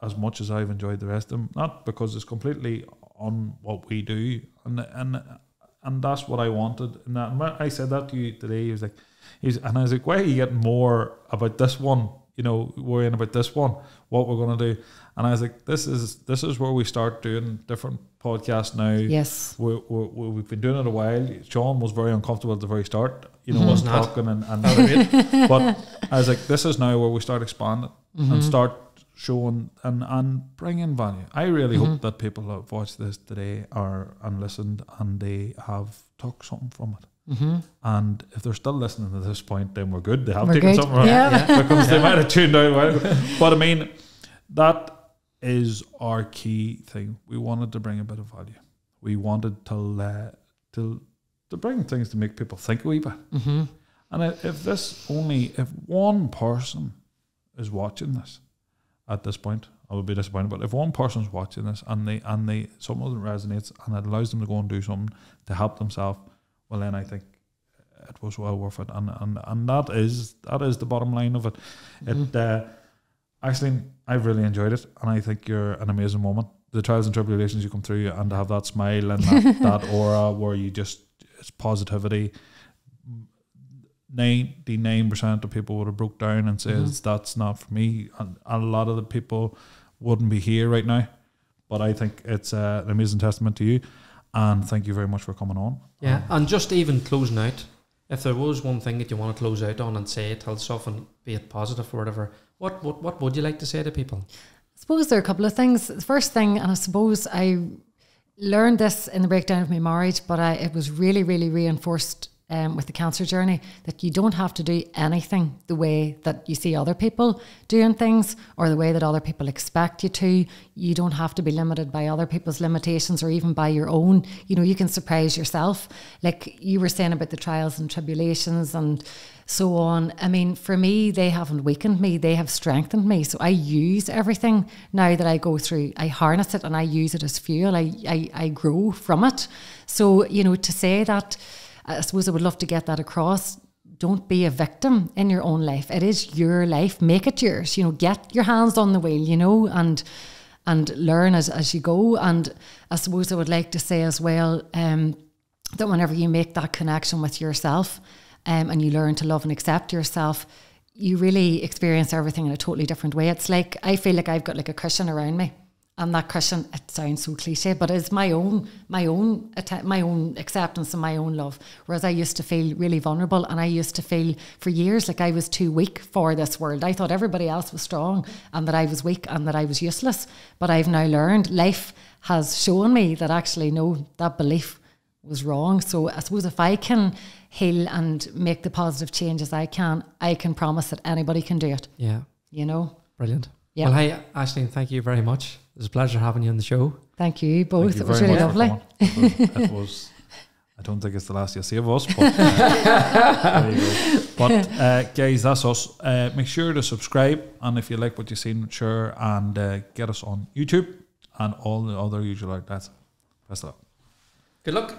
as much as I've enjoyed the rest of them. Not because it's completely on what we do, and and and that's what I wanted. And that, I said that to you today. He was like, he's and I was like, why are you getting more about this one? You know, worrying about this one, what we're gonna do. And I was like, this is this is where we start doing different podcasts now. Yes. we we we we've been doing it a while. Sean was very uncomfortable at the very start, you know, Mhm. was Was not. talking and, and but I was like, this is now where we start expanding and Mhm. start showing and and bringing value. I really Mhm. hope that people have watched this today are and listened and they have took something from it. Mhm. And if they're still listening at this point, then we're good. They have We're taken good. something from Yeah. it because they might have tuned out. a while ago. But I mean, that is our key thing. We wanted to bring a bit of value. We wanted to uh, to to bring things to make people think a wee bit. Mhm. And if this only if one person is watching this at this point, I would be disappointed. But if one person's watching this and they and they some of them resonates and it allows them to go and do something to help themselves, well then I think it was well worth it. And and, and that is that is the bottom line of it. It uh, Actually, I've really enjoyed it, and I think you're an amazing woman. The trials and tribulations you come through, and to have that smile and that, that aura where you just it's positivity. Ninety nine percent of people would have broke down and says that's not for me, and a lot of the people wouldn't be here right now. But I think it's uh, an amazing testament to you, and thank you very much for coming on. Yeah, and just even closing out, if there was one thing that you want to close out on and say, tell and be it positive or whatever, what, what, what would you like to say to people? I suppose there are a couple of things. The first thing, and I suppose I learned this in the breakdown of my marriage, but I, it was really, really reinforced um, with the cancer journey that you don't have to do anything the way that you see other people doing things or the way that other people expect you to. You don't have to be limited by other people's limitations or even by your own. You know, you can surprise yourself. Like you were saying about the trials and tribulations and so on. I mean, for me, they haven't weakened me, they have strengthened me. So I use everything now that I go through. I harness it and I use it as fuel. I, I, I grow from it. So, you know, to say that, I suppose I would love to get that across. Don't be a victim in your own life. It is your life. Make it yours. You know, get your hands on the wheel, you know, and and learn as, as you go. And I suppose I would like to say as well um, that whenever you make that connection with yourself um, and you learn to love and accept yourself, you really experience everything in a totally different way. It's like I feel like I've got like a cushion around me and that cushion it sounds so cliche but it's my own my own my own acceptance and my own love whereas i used to feel really vulnerable and i used to feel for years like i was too weak for this world i thought everybody else was strong and that i was weak and that i was useless but i've now learned life has shown me that actually no that belief was wrong so i suppose if i can heal and make the positive changes i can i can promise that anybody can do it Yeah, you know brilliant. Yeah. Well, hey, Aisling, thank you very much. It was a pleasure having you on the show. thank you both Thank you it was really lovely coming. It was, I don't think it's the last you'll see of us, but uh, there you go. But uh, guys, that's us. Uh, make sure to subscribe, and if you like what you've seen, sure, and uh, get us on YouTube and all the other usual outlets. Best of luck. Good luck.